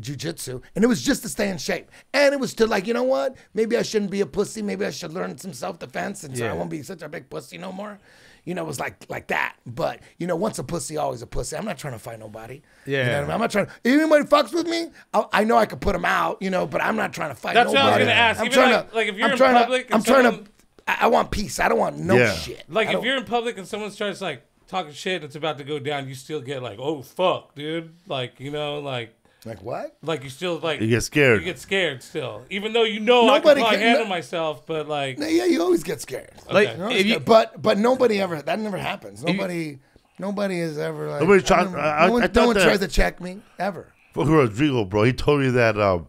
jujitsu, and it was just to stay in shape. And it was to like, you know what? Maybe I shouldn't be a pussy. Maybe I should learn some self defense, and so I won't be such a big pussy no more. You know, it was like like that. But you know, once a pussy, always a pussy. I'm not trying to fight nobody. You know Yeah. I mean? I'm not trying. If anybody fucks with me, I, I know I could put them out. You know, but I'm not trying to fight. That's what I was nobody. gonna ask. I'm Even trying like- to, like if you're I'm in trying public to, I'm trying to. I, I want peace. I don't want no Yeah. shit. Like if you're in public and someone starts like talking shit and it's about to go down, you still get like, oh fuck, dude. Like you know, like like what? like you still like You get scared. You get scared still, even though you know Nobody I can probably can- handle no- myself. But like, Yeah, you always get scared. Like, Okay. You always if you, get- but but nobody ever that never happens. Nobody nobody is ever like Nobody I tried- never- I- no one, I no one that- tries to check me ever. Fuck Rodrigo, bro. He told me that um,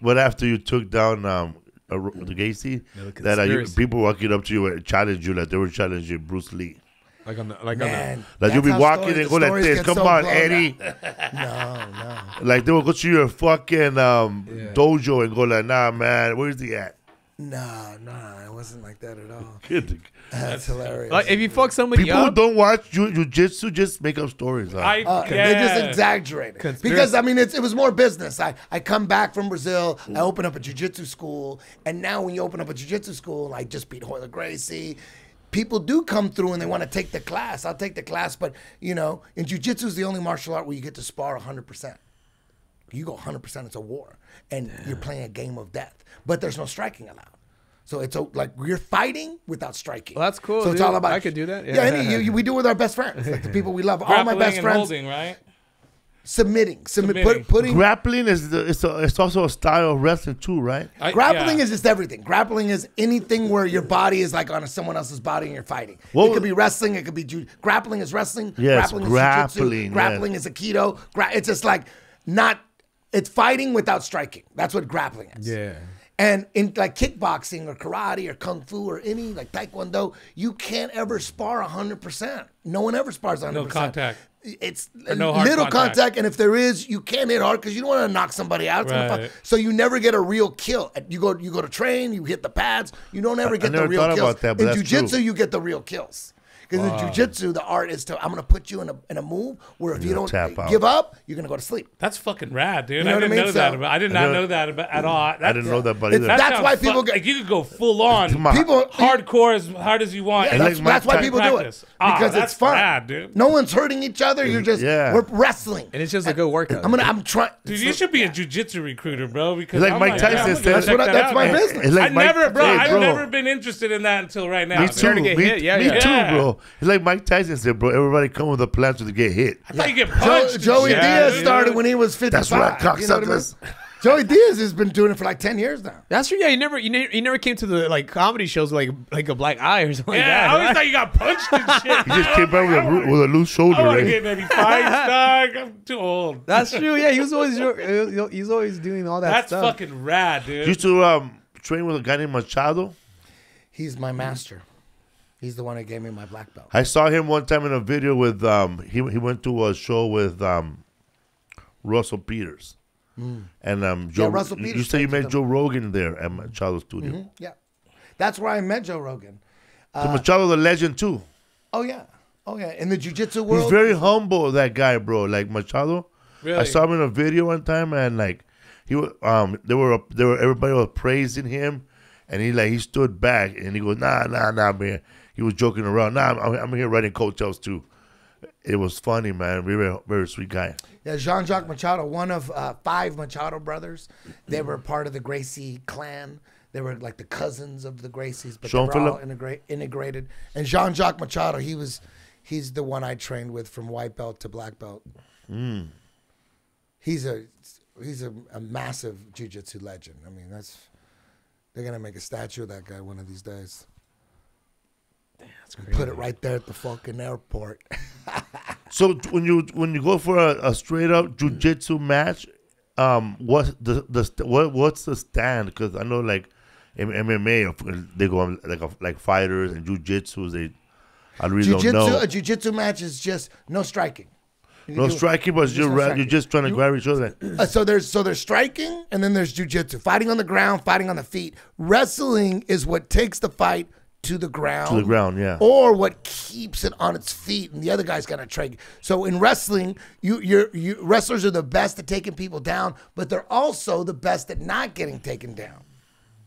what after you took down um, uh, the Gracie, that uh, you, people walking up to you and challenge you like they were challenging Bruce Lee. Like on the, like Man, on Like you'll be walking stories- and go like this. Come so on, Eddie. No, no. Like they will go to your fucking um, dojo and go like, Nah, man, where's he at? No, no, it wasn't like that at all. Kid. That's hilarious. like if you fuck somebody People who up, don't watch jiu- jujitsu just make up stories. huh? I Uh, yeah. They just exaggerate it. Conspiracy. Because I mean, it's, it was more business. I, I come back from Brazil. I open up a jujitsu school, and now when you open up a jujitsu school, I just beat Royler Gracie. People do come through and they want to take the class. I'll take the class, but you know, in jujitsu is the only martial art where you get to spar 100 percent. You go 100 percent. It's a war, and you're playing a game of death. But there's no striking allowed. So it's a, like you're fighting without striking. Well, that's cool, So it's dude. all about. I could do that. Yeah, Yeah. any, you, you- we do it with our best friends, like the people we love. all my best and friends holding, right? Submitting, submit, Submitting. Put, putting. Grappling is the, it's, a, it's also a style of wrestling too, right? I- Grappling yeah. is just everything. Grappling is anything where your body is like on someone else's body and you're fighting. What it could be wrestling. It could be ju- grappling is wrestling. Yes, grappling is grappling, jiu-jitsu, Grappling is aikido. Gra- it's just like not. It's fighting without striking. That's what grappling is. yeah. And in like kickboxing or karate or kung fu or any like taekwondo, you can't ever spar 100%. No one ever spars 100%. No contact. It's no little contact. contact. and if there is, you can't hit hard because you don't want to knock somebody out. Right. fuck- So you never get a real kill. You go, you go to train, you hit the pads. You don't ever I get the real thought kills. about that, but in that's jujitsu, true. you get the real kills. Because in jujitsu, the art is to I'm gonna put you in a in a move where if you gonna don't tap out. give up, you're gonna go to sleep. That's fucking rad, dude. You know I what I didn't mean? know So- that. About, I did not never- know that about, at all. I didn't know that, but It's- That's why fu- people get- like you could go full on, Come. People hardcore as hard as you want. Yeah, that's, that's why Tyson people do it practice. Ah, because it's fun. rad, dude. No one's hurting each other. You're just Yeah. we're wrestling. And it's just a good workout. I'm gonna. I'm trying. Dude, you should be a jujitsu recruiter, bro. Because Like Mike like, Tyson yeah, I'm said- gonna That's check what I- that that's my business. I never, bro. I've never been interested in that until right now. Me too. Trying me, hit, yeah, too, Yeah. Bro. It's like Mike Tyson said, bro. Everybody come with a plan to get hit. I thought you get punched. and Joey shit, Diaz dude. started when he was 55. That's right, you know what I mean? cocksuckers. Joey Diaz has been doing it for like ten years now. That's true. Yeah, you never, you never, you never came to the like comedy shows like like a black eye or something like Yeah, that. I always right? thought you got punched and shit. He just came back with a, with a loose shoulder. I want to Right? get in any fights, dog. I'm too old. That's true. Yeah, he was always he's always doing all that That's stuff. fucking rad, dude. Used to um, train with a guy named Machado. He's my master. He's the one who gave me my black belt. I saw him one time in a video with um he he went to a show with um Russell Peters. And um Joe Russell you- you Peters said you trains with met Joe Rogan there at Machado Studio. Yeah, that's where I met Joe Rogan. So Machado the legend too. Oh yeah, oh yeah. In the jujitsu world, He's very humble, that guy, bro. Like Machado. Really? I saw him in a video one time and like he was um they were they were everybody was praising him and he like he stood back and he goes, Nah, nah, nah, man. He was joking around. Nah, I'm, I'm here writing coattails too. It was funny, man. Very very sweet guy. Yeah, Jean Jacques Machado, one of uh, five Machado brothers. They were part of the Gracie clan. They were like the cousins of the Gracies, but Sean they were all integra- integrated. And Jean Jacques Machado, he was, he's the one I trained with from white belt to black belt. He's a he's a, a massive jujitsu legend. I mean, that's they're gonna make a statue of that guy one of these days. Put it right there at the fucking airport. So when you when you go for a, a straight up jujitsu match, um, what the the what what's the stand? Because I know like in MMA they go on like a, like fighters and jujitsu they I really don't Jiu-jitsu, know. a jiu-jitsu match is just no striking. You No do- striking, but you're no striking. you're just trying to grab each other. Uh, so there's so there's striking and then there's jujitsu. Fighting on the ground, fighting on the feet. Wrestling is what takes the fight to the ground. To the ground, yeah. Or what keeps it on its feet, and the other guy's gonna trade. So in wrestling, you you're, you wrestlers are the best at taking people down, but they're also the best at not getting taken down.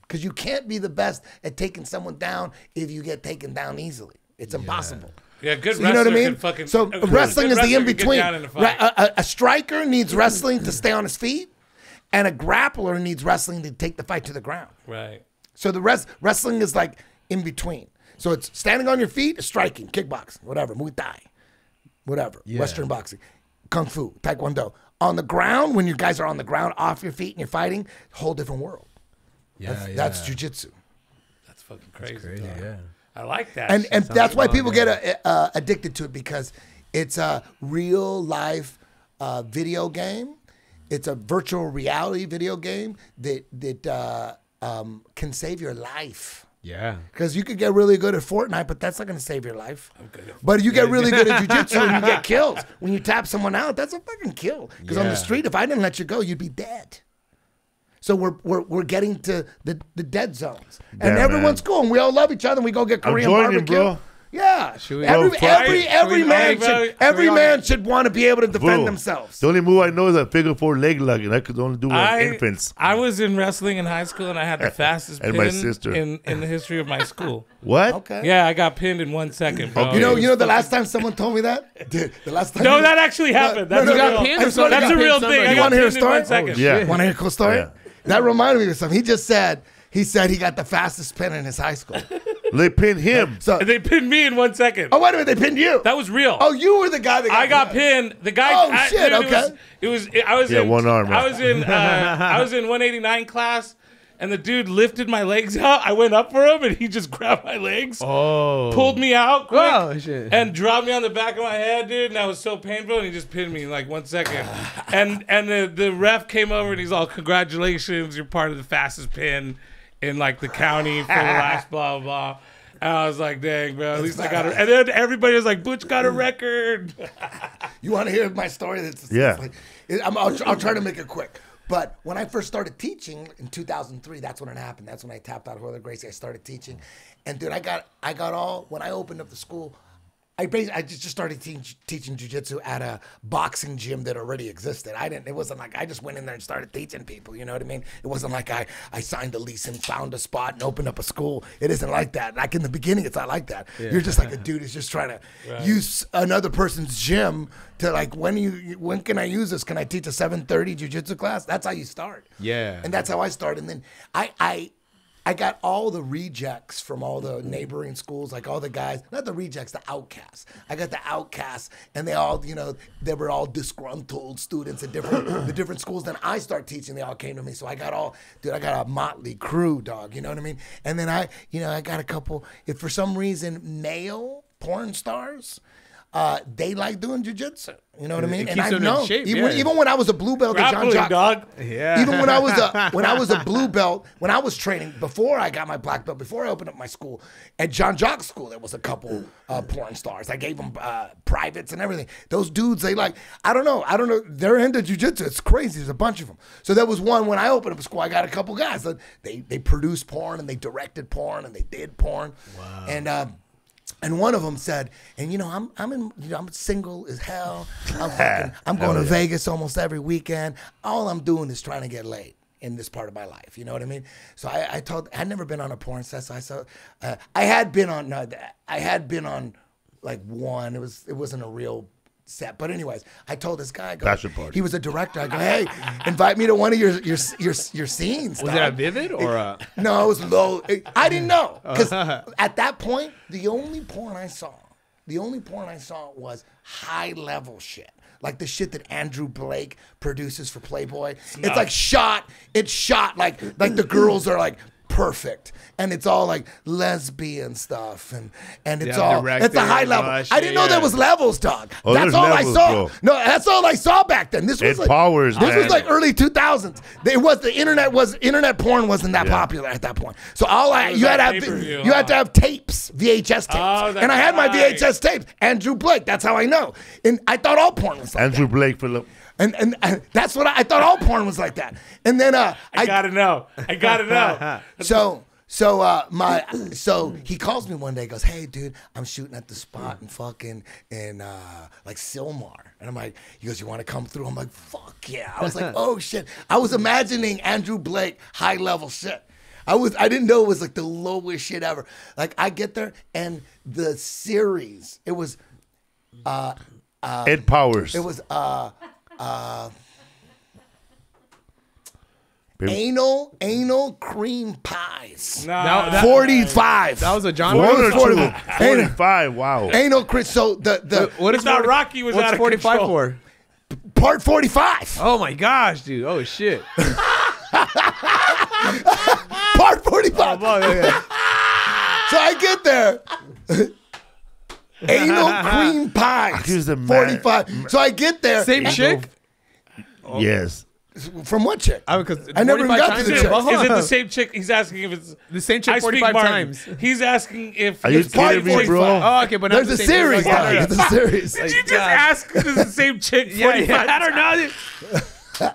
Because you can't be the best at taking someone down if you get taken down easily. It's impossible. Yeah, good So you know what I mean? fucking- so a wrestling is the in between. in a, a- a striker needs wrestling to stay on his feet, and a grappler needs wrestling to take the fight to the ground. Right. So the rest wrestling is like in between. So it's standing on your feet, striking, kickboxing, whatever, Muay Thai, whatever, Western boxing, Kung Fu, Taekwondo. On the ground, when you guys are on the ground, off your feet, and you're fighting, whole different world. yeah, That's, yeah. that's jujitsu. That's fucking crazy. crazy. Yeah. I like that. and and that's why people get uh, uh, addicted to it because it's a real life uh, video game. It's a virtual reality video game that that uh, um, can save your life. Yeah. Because you could get really good at Fortnite, but that's not going to save your life. But you get really good at jujitsu and you get killed. When you tap someone out, that's a fucking kill. Because on the street, if I didn't let you go, you'd be dead. So we're we're, we're getting to the, the dead zones, and everyone's man. cool, and we all love each other. and We go get I'm Korean joining, barbecue. bro. Yeah, we- every Bro, every every Should man should should every we all- man should want to be able to defend Bro, themselves. The only move I know is a figure four leg lock, and I could only do it on I, infants. I was in wrestling in high school, and I had the fastest And pin my sister. in in the history of my school. What? Okay. Yeah, I got pinned in one second, bro. Okay. You know, you know the last time someone told me that, dude. The last time. No, you- that actually happened. No, That's no, a no, real, got pinned or that's a real thing. You wanna hear a pinned story? Oh, second. Yeah. Want to hear a cool story? Yeah. That reminded me of something. He just said he said he got the fastest pin in his high school. They pinned him. So, And they pinned me in one second. oh wait a minute, they pinned you. That was real. oh, you were the guy that got I got pinned. The guy. Oh, I, shit, dude, okay. It was. It was I was Yeah, in. one arm, I was in. Uh, I was in 189 class, and the dude lifted my legs out. I went up for him, and he just grabbed my legs, Oh. pulled me out quick, Oh, shit. and dropped me on the back of my head, dude. And that was so painful. And he just pinned me in like one second. and and the the ref came over, and he's all, "Congratulations, you're part of the fastest pin in like the county for the last blah blah." blah. And I was like, dang, bro, at least I got it. And then everybody was like, Butch got a record. You want to hear my story? That's Yeah. it's like- it- I'm, I'll, I'll try to make it quick. But when I first started teaching in 2003, that's when it happened. That's when I tapped out of Royler Gracie. I started teaching, and dude, I got I got all when I opened up the school. I basically, I just just started teach, teaching jujitsu at a boxing gym that already existed. I didn't. It wasn't like I just went in there and started teaching people. You know what I mean? It wasn't like I I signed a lease and found a spot and opened up a school. It isn't like that. Like in the beginning, it's not like that. You're just like a dude who's just trying to use another person's gym to like when you when can I use this? Can I teach a 7:30 jujitsu class? That's how you start. Yeah. And that's how I started. And then I I I got all the rejects from all the neighboring schools, like all the guys, not the rejects, the outcasts. I got the outcasts, and they all, you know, they were all disgruntled students at different the different schools. Then I start teaching, they all came to me. So I got all, dude, I got a motley crew, dog. You know what I mean? And then I, you know, I got a couple. If for some reason male porn stars. Uh, they like doing jujitsu. You know what I mean? and I know shape, even, yeah. even when I was a blue belt at Jean Jacques, dog. Yeah. even when I was a when I was a blue belt, when I was training before I got my black belt, before I opened up my school at Jean Jacques School, there was a couple uh, porn stars. I gave them uh, privates and everything. Those dudes, they like I don't know, I don't know. They're into jujitsu. It's crazy. There's a bunch of them. So there was one when I opened up a school. I got a couple guys. that They they produced porn and they directed porn and they did porn. Wow. And. Um, and one of them said, and you know, I'm I'm in, you know, I'm single as hell. I'm fucking, I'm going to Vegas almost every weekend. All I'm doing is trying to get laid in this part of my life. You know what I mean? So I, I told I'd never been on a porn set. So I saw, uh, I had been on, no, I had been on like one. It was it wasn't a real set. But anyways, I told this guy, I go, Bachelor party. he was a director. I go, hey, invite me to one of your your your your scenes. Was dog." it a vivid or a? No, it was low. I didn't know uh-huh. because at that point, the only porn I saw, the only porn I saw was high level shit. Like the shit that Andrew Blake produces for Playboy. It's like shot. It's shot like like the girls are like perfect, and it's all like lesbian stuff, and and it's Yeah, all directed, it's a high level. blush, I didn't know there was levels, dog. Oh, that's all levels, I saw. bro. No, that's all I saw back then. This was It like, powers, This was like early 2000s. It was the internet was internet porn wasn't that popular at that point. So all I you had to have pay-per-view, had to have tapes, VHS tapes, Oh, and I had my. VHS tapes. Andrew Blake. That's how I know. And I thought all porn was like Andrew Blake, Philip. And, and and that's what I, I thought all porn was like that. And then uh, I gotta know. I gotta know. so so uh my so he calls me one day goes hey dude i'm shooting at the spot and fucking in uh like Sylmar and i'm like he goes you want to come through i'm like fuck yeah i was like oh shit i was imagining andrew blake high level shit I was I didn't know it was like the lowest shit ever. Like I get there and the series, it was uh Ed Powers. it was uh Uh, Baby- anal anal cream pies. That, that, 45. that was a John. One or two. 45. 45. Wow. anal cream. So the the What We is thought 40 Rocky was What's out of 45 control. for? part 45. Oh my gosh, dude. Oh shit. Part 45. Oh, yeah. So I get there. Anal cream pies. Accuse the man- 45. So I get there. Same chick? Oh. Yes. From what chick? I, because I never even got to the Is chick. it, is it the same chick? He's asking if it's The same chick I speak 45 Martin. times. He's asking if Are you it's part kidding me, 45. bro? Oh, okay, but not There's the a same series. chick. dog. There's a series. Did you just God. ask if it's the same chick? Yeah, 45 yeah, I don't know.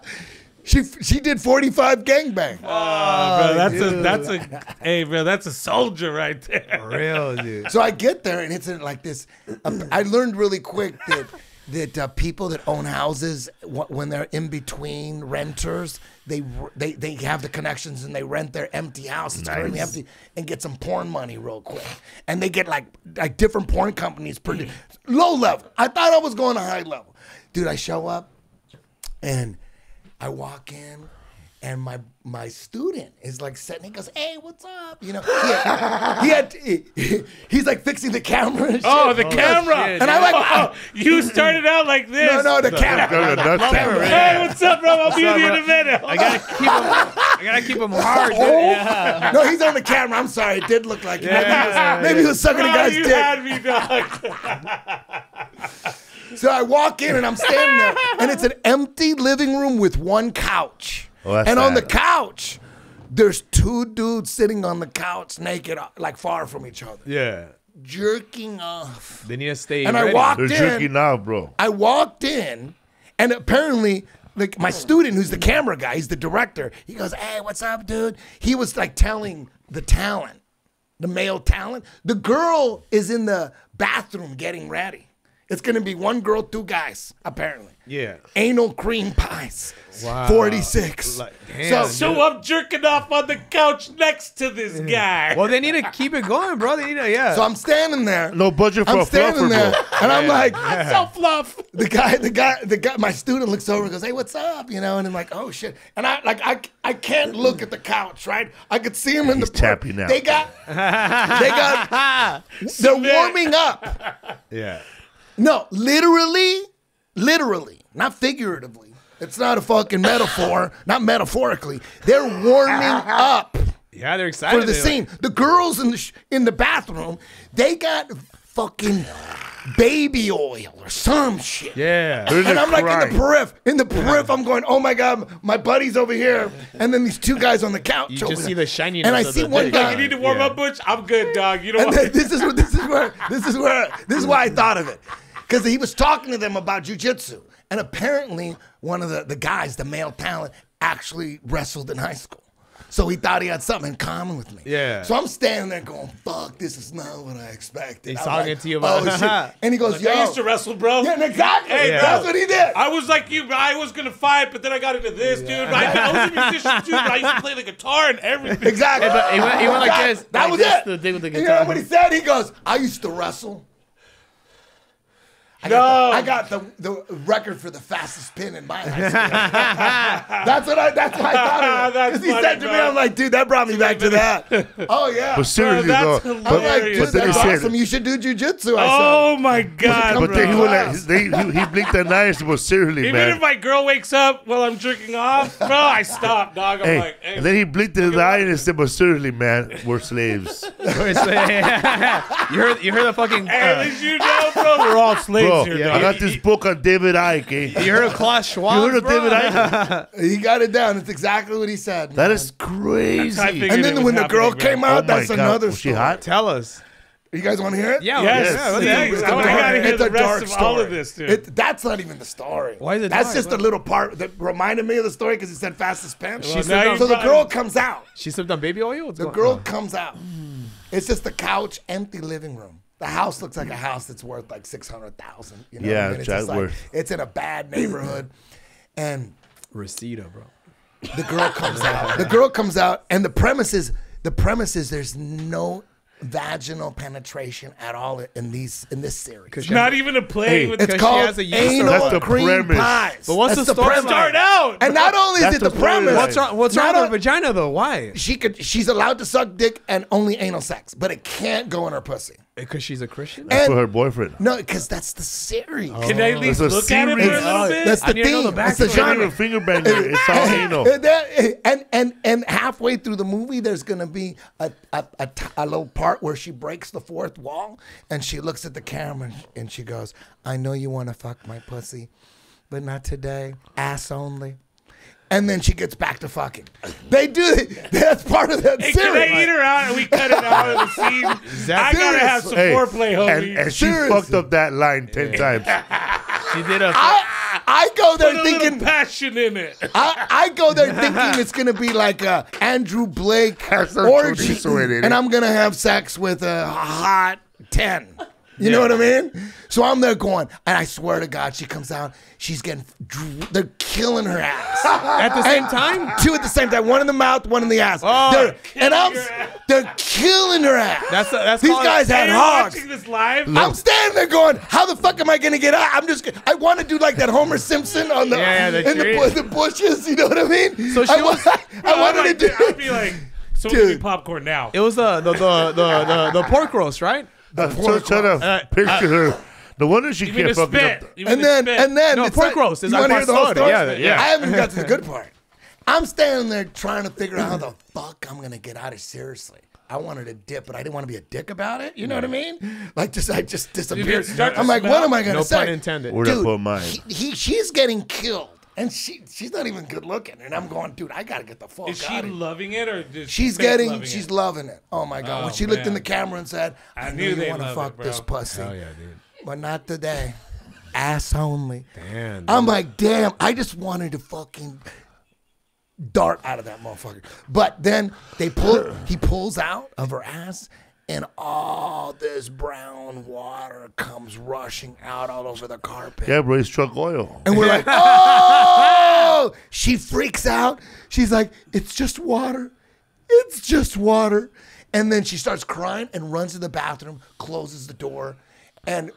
She she did 45 gangbang. Oh, bro, that's a that's a hey, bro, that's a soldier right there. Real, dude. So I get there and it's in like this. Uh, I learned really quick that that uh, people that own houses when they're in between renters, they they they have the connections and they rent their empty house. It's currently empty and get some porn money real quick. And they get like like different porn companies per low level. I thought I was going to high level, dude. I show up and I walk in. And my my student is like sitting. He goes, "Hey, what's up?" You know, he had, he had he- he's like fixing the camera. And Oh, shit. the oh, camera. shit, And I like, Oh, you started out like this. no, no, the Go camera. to nuts camera. Hey, what's up, bro? I'll be up, with you in bro? a minute. I gotta keep him. I gotta keep him hard, oh. dude. Oh. Yeah. No, he's on the camera. I'm sorry, it did look like it. Maybe, he was, Yeah. maybe he was sucking Bro, a oh, guy's you dick. had me, dog. So I walk in and I'm standing there, and it's an empty living room with one couch. That's and on the couch, there's two dudes sitting on the couch naked, uh, like far from each other, Yeah. jerking off. They need to stay. And I ready. walked They're in. jerking off, bro. I walked in, and apparently, like my student, who's the camera guy, he's the director. He goes, "Hey, what's up, dude?" He was like telling the talent, the male talent. The girl is in the bathroom getting ready. It's gonna be one girl, two guys, apparently. Yeah. Anal cream pies. Wow. 46. Like, damn, so, So I'm jerking off on the couch next to this guy. Well, they need to keep it going, bro. They need to, yeah. so I'm standing there. No budget for I'm a standing fluffer, there, bro. and I'm like, so fluff. the guy, the guy, the guy, my student looks over and goes, "Hey, what's up?" You know, and I'm like, "Oh shit!" And I like, I, I can't look at the couch, right? I could see him in He's the tapping out. They got, they got, they're warming up. yeah. No, literally, literally, not figuratively. It's not a fucking metaphor, not metaphorically. They're warming up Yeah, they're excited. for the They're scene. The girls in the sh- in the bathroom, they got fucking baby oil or some shit. Yeah. They're And I'm like in the periph. In the periph, I'm going, oh my god, my buddy's over here, and then these two guys on the couch. You over just see the shininess And I of see the one dick. guy. You need to warm Yeah. up, Butch. I'm good, dog. You know And what? then this is what this is where this is where this is why I thought of it, because he was talking to them about jujitsu, and apparently one of the the guys, the male talent, actually wrestled in high school. So he thought he had something in common with me. Yeah. So I'm standing there going, "Fuck, this is not what I expected." He's talking like, to you oh, about- "Oh shit!" And he goes, "Yo, I used to wrestle, bro. yeah, exactly. Hey, Yeah. That's what he did. I was like you. I was gonna fight, but then I got into this, dude. I, I was a musician too, but I used to play the guitar and everything. Exactly. but he went- he went like That- this, That like was this, it. the thing with the You know guitar. what he said? He goes, "I used to wrestle." I No. got, the, I got the, the record for the fastest pin in my high school. that's what I. That's what I thought of. That's Because he funny, said to me, "I'm like, dude, that brought me back to that." oh yeah. But seriously, that's though. I'm like, hilarious. dude, but then he that's said, awesome. You should do jujitsu. I Oh said. my god, come but bro. then he, was Class. like, they, he, he blinked an eye and said, well, seriously, Even man. if my girl wakes up while I'm jerking off, bro, I stop, dog. I'm Hey, like, hey, and then he blinked his eye and said, but seriously, man, we're slaves. you heard you heard the fucking hey, uh, at least you know, bro, we're all slaves Bro, here, I got this book on David Icke. eh? you heard of Klaus Schwab. You heard of David Icke? He got it down. It's exactly what he said. That man. is crazy. And then when the girl bro. came Oh out, my that's God. another Was she story. hot? Tell us. You guys want to hear it? Yeah. Yes, yeah, what yes. heck? It's a I dark- gotta hear it's the a rest dark of all of this, dude. It, that's not even the story. Why is it That's dark? just What? a little part that reminded me of the story because he said fastest pen. Well, said now you so the girl comes out. She slipped on baby oil. What's The going girl on? comes out. It's just the couch, empty living room. The house looks like a house that's worth like six hundred thousand. You know, what I Yeah, mean? it's, just like, it's in a bad neighborhood, and Reseda, bro. the girl comes out. The girl comes out, and the premise is the premise is there's no vaginal penetration at all in these in this series. Not even a play Hey, with It's she called has a yeast anal That's the cream premise. pies. But what's That's the storyline? premise. Start out. And not only is it the the premise, storyline. What's wrong? What's wrong with her vagina though? Why? she could she's allowed to suck dick and only anal sex, but it can't go in her pussy. Because she's a Christian. And- For her boyfriend. No, because that's the series. Can I at least It's a look at it for a serious- little bit? That's the thing. need to know the That's the backstory. It's not even genre. a finger banging. It's all anal. And, and and and halfway through the movie, there's gonna be a a, a t- a little part where she breaks the fourth wall and she looks at the camera and- and she goes, "I know you want to fuck my pussy, but not today. Ass only." And then she gets back to fucking. They do. That's part of that Hey, can series. I eat her out and we cut it out of the scene? I gotta have some Hey, foreplay, and, homie. and she Seriously. fucked up that line 10 times. She did a. I, I go there Put a thinking passion in it. I, I go there thinking it's gonna be like a Andrew Blake Have orgy, chorizo in it. and I'm gonna have sex with a hot ten. You know what I mean? So I'm there going, and I swear to God, she comes out. She's getting, they're killing her ass At the same And time? Two at the same time, one in the mouth, one in the ass. Oh, They're- and I'm, ass. they're killing her ass. That's that's These guys had hogs. this live? I'm standing there going, how the fuck am I gonna get out? I'm just, I want to do like that Homer Simpson on the, Yeah, yeah, the in the, the bushes. You know what I mean? So she I, was- I wanted I'd to like do. I'd be like, so give me popcorn now. It was the the the the, the, the pork roast, right? Uh, so, try to Uh, picture her. No wonder she You can't fucking spit. up. You mean and then, spit. and then, No, it's pork like- roast is you al wanna hear the whole story? Yeah, yeah. I haven't got to the good part. I'm standing there trying to figure out how the fuck I'm gonna get out of seriously. I wanted to dip, but I didn't want to be a dick about it. You know what I mean? Like just I just disappeared. start to I'm like, smell? what am I gonna No say? pun intended. Where'd I Dude, put mine? He, he she's getting killed, and she she's not even good looking. And I'm going, dude, I gotta get the fuck Is she out of here. loving it or just She's fake getting, loving she's it? loving it. Oh my god! when Oh, she looked in the camera and said, "I, I knew knew you they'd want to fuck it, this bro. pussy, Oh yeah, dude. but not today. Ass only." Damn. dude. I'm like, damn, I just wanted to fucking dart out of that motherfucker. But then they pull, he pulls out of her ass, and all this brown water comes rushing out all over the carpet. Yeah, bro, he struck oil. And we're like, oh! She freaks out. She's like, it's just water. It's just water. And then she starts crying and runs to the bathroom, closes the door, and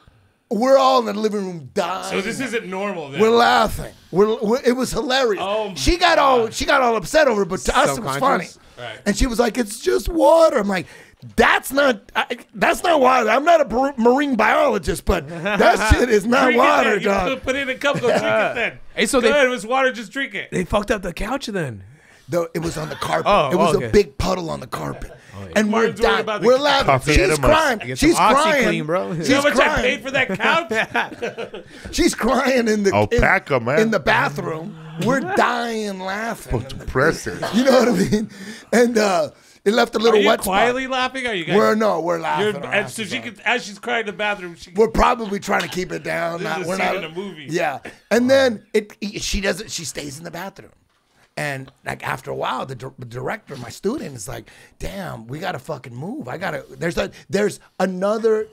we're all in the living room dying. So this isn't normal. Then. We're laughing. We're, we're- it was hilarious. Oh she my got all she got all upset over, it, but to us it was funny. Right. And she was like, "It's just water." I'm like, "That's not I, that's not water. I'm not a bar- marine biologist, but that shit is not Drink it water, then. You dog." put, put it in a cup. Go drink it then. Hey, so Good. they- it was water. Just drink it. They fucked up the couch then. Though it was on the carpet. Oh, it was okay. a big puddle on the carpet. And we're dying. about We're laughing. coffee She's crying. Get She's crying. OxiClean, bro. She's You know how much I paid for that couch? She's crying in the Alpaca, in, man. in the bathroom. We're dying laughing. Depressing. You know what I mean? And uh, it left a Are little you wet quietly spot. laughing? Are you guys? We're no, we're laughing. Our and so asses she off. could, as she's crying in the bathroom, she We're probably trying to keep it down. This Not, is a we're scene not in a movie. Yeah, and then it- she doesn't. She stays in the bathroom, and like after a while, the, the director, my student, is like, "Damn, we gotta fucking move. I gotta." There's a there's another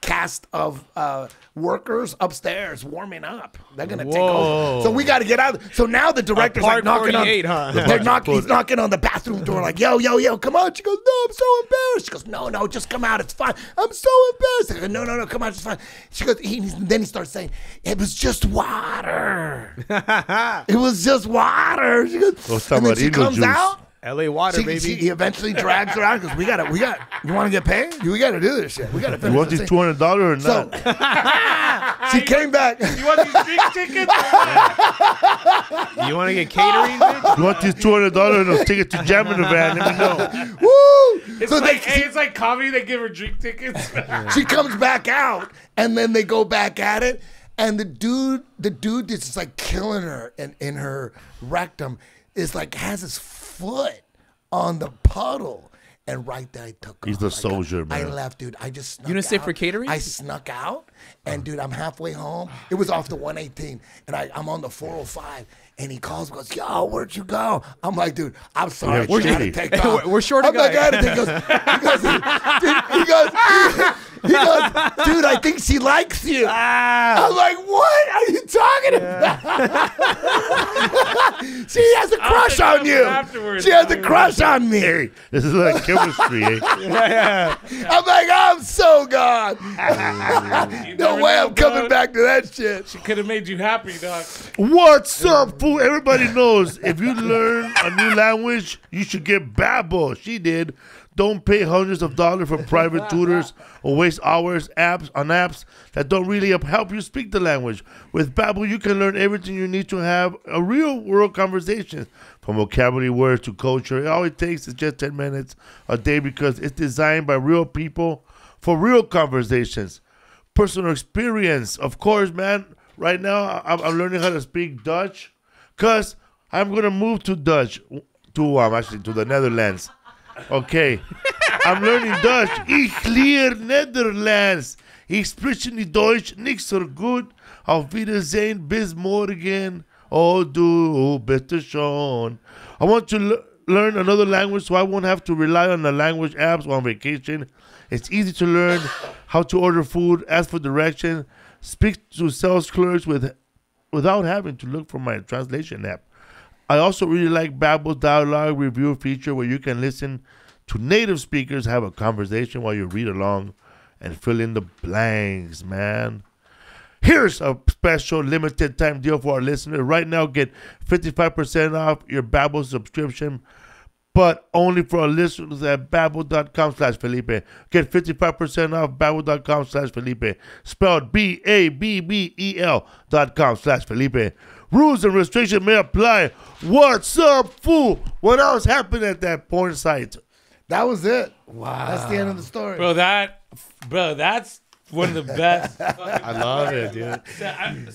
cast of uh, workers upstairs warming up. They're gonna take over, so we gotta get out. So now the director's like knocking on. 48, huh? They're knock, he's knocking on the bathroom door, like, "Yo, yo, yo, come on." She goes, "No, I'm so embarrassed." She goes, "No, no, just come out. It's fine. I'm so embarrassed." I go, "No, no, no, come out. It's fine." She goes. He, then he starts saying, "It was just water. it was just water." She goes, Those and then she comes juice. out. LA water, She, baby. she- he eventually drags her out because we gotta, we got, you want to get paid? We got to do this shit. We got to You finish want this these two hundred dollars or So not? she came back. You want these drink tickets? you want to get catering, bitch? You want these two hundred dollars and a ticket to jam in the van? Let me know. Woo! It's so like, they, hey, it's like comedy. They give her drink tickets. she comes back out and then they go back at it and the dude the dude that's just like killing her in, in her rectum is like has his foot on the puddle and right there I took He's off. the soldier, I man. I left, dude. I just snuck You didn't stay out. for catering? I snuck out, and uh. dude, I'm halfway home. It was off the 118, and I, I'm on the 405, and he calls me, goes, "Yo, where'd you go?" I'm like, "Dude, I'm sorry, Yeah, where'd I gotta take off." We're- we're short a I'm like, guy. I gotta take. He goes, he goes, dude, he goes, he goes, dude, I think she likes you. I'm like, what are you talking about? she has a crush on you. afterwards. She has a crush on me. This is like chemistry, eh? I'm like, I'm so gone. No way I'm coming bro. back to that shit. She could have made you happy, dog. What's up, fool? Everybody knows if you learn a new language, you should get Babbel. She did. Don't pay hundreds of dollars for private tutors or waste hours apps on apps that don't really help you speak the language. With Babbel, you can learn everything you need to have a real world conversation, from vocabulary words to culture. All it takes is just 10 minutes a day because it's designed by real people for real conversations personal experience. Of course, man. Right now, I'm, I'm learning how to speak Dutch, cause I'm gonna move to Dutch, to um, actually to the Netherlands. Okay, I'm learning Dutch. Ich leer Nederlands. Ich spreche nicht Deutsch nicht so gut. Auf Wiedersehen, bis morgen. Oh, du oh, bitte schon. I want to l- learn another language so I won't have to rely on the language apps while on vacation. It's easy to learn how to order food, ask for direction, speak to sales clerks with without having to look for my translation app. I also really like Babbel's dialogue review feature where you can listen to native speakers have a conversation while you read along and fill in the blanks, man. Here's a special limited time deal for our listeners. Right now, get 55% off your Babbel subscription, but only for our listeners at babbel.com slash Felipe. Get 55% off babbel.com slash Felipe. Spelled B-A-B-B-E-L dot com slash Felipe. Rules and restrictions may apply. What's up, fool? What else happened at that porn site? That was it. Wow. That's the end of the story. Bro, that, bro, that's one of the best. I love it, dude.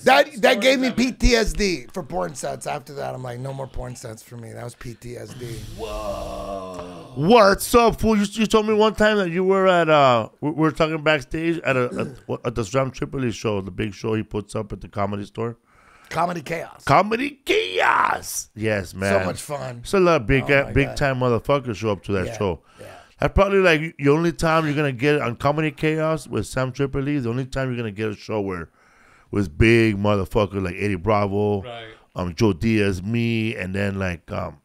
that that gave me PTSD for porn sets. After that, I'm like, no more porn sets for me. That was PTSD. Whoa. What's up, fool? You, you told me one time that you were at uh we we were talking backstage at a at, at the Sam Tripoli show, the big show he puts up at the comedy store. Comedy chaos. Comedy chaos. Yes, man. So much fun. It's a lot of big Oh my big God. time motherfuckers show up to that Yeah, show. yeah. That's probably like the only time you're gonna get on Comedy Chaos with Sam Tripoli. The only time you're gonna get a show where with big motherfuckers like Eddie Bravo, Right. um, Joe Diaz, me, and then like um,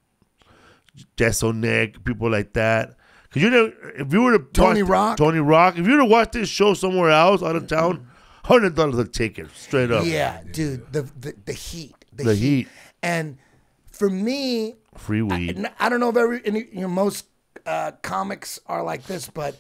Jess Nick, people like that. Cause you know, if you were to Tony watch- Rock? Tony Rock, if you were to watch this show somewhere else out of town, hundred dollars a ticket, straight up. Yeah, dude, the, the the heat, the, The heat. heat. and for me, free weed. and I don't know if every any, you know most uh, comics are like this, but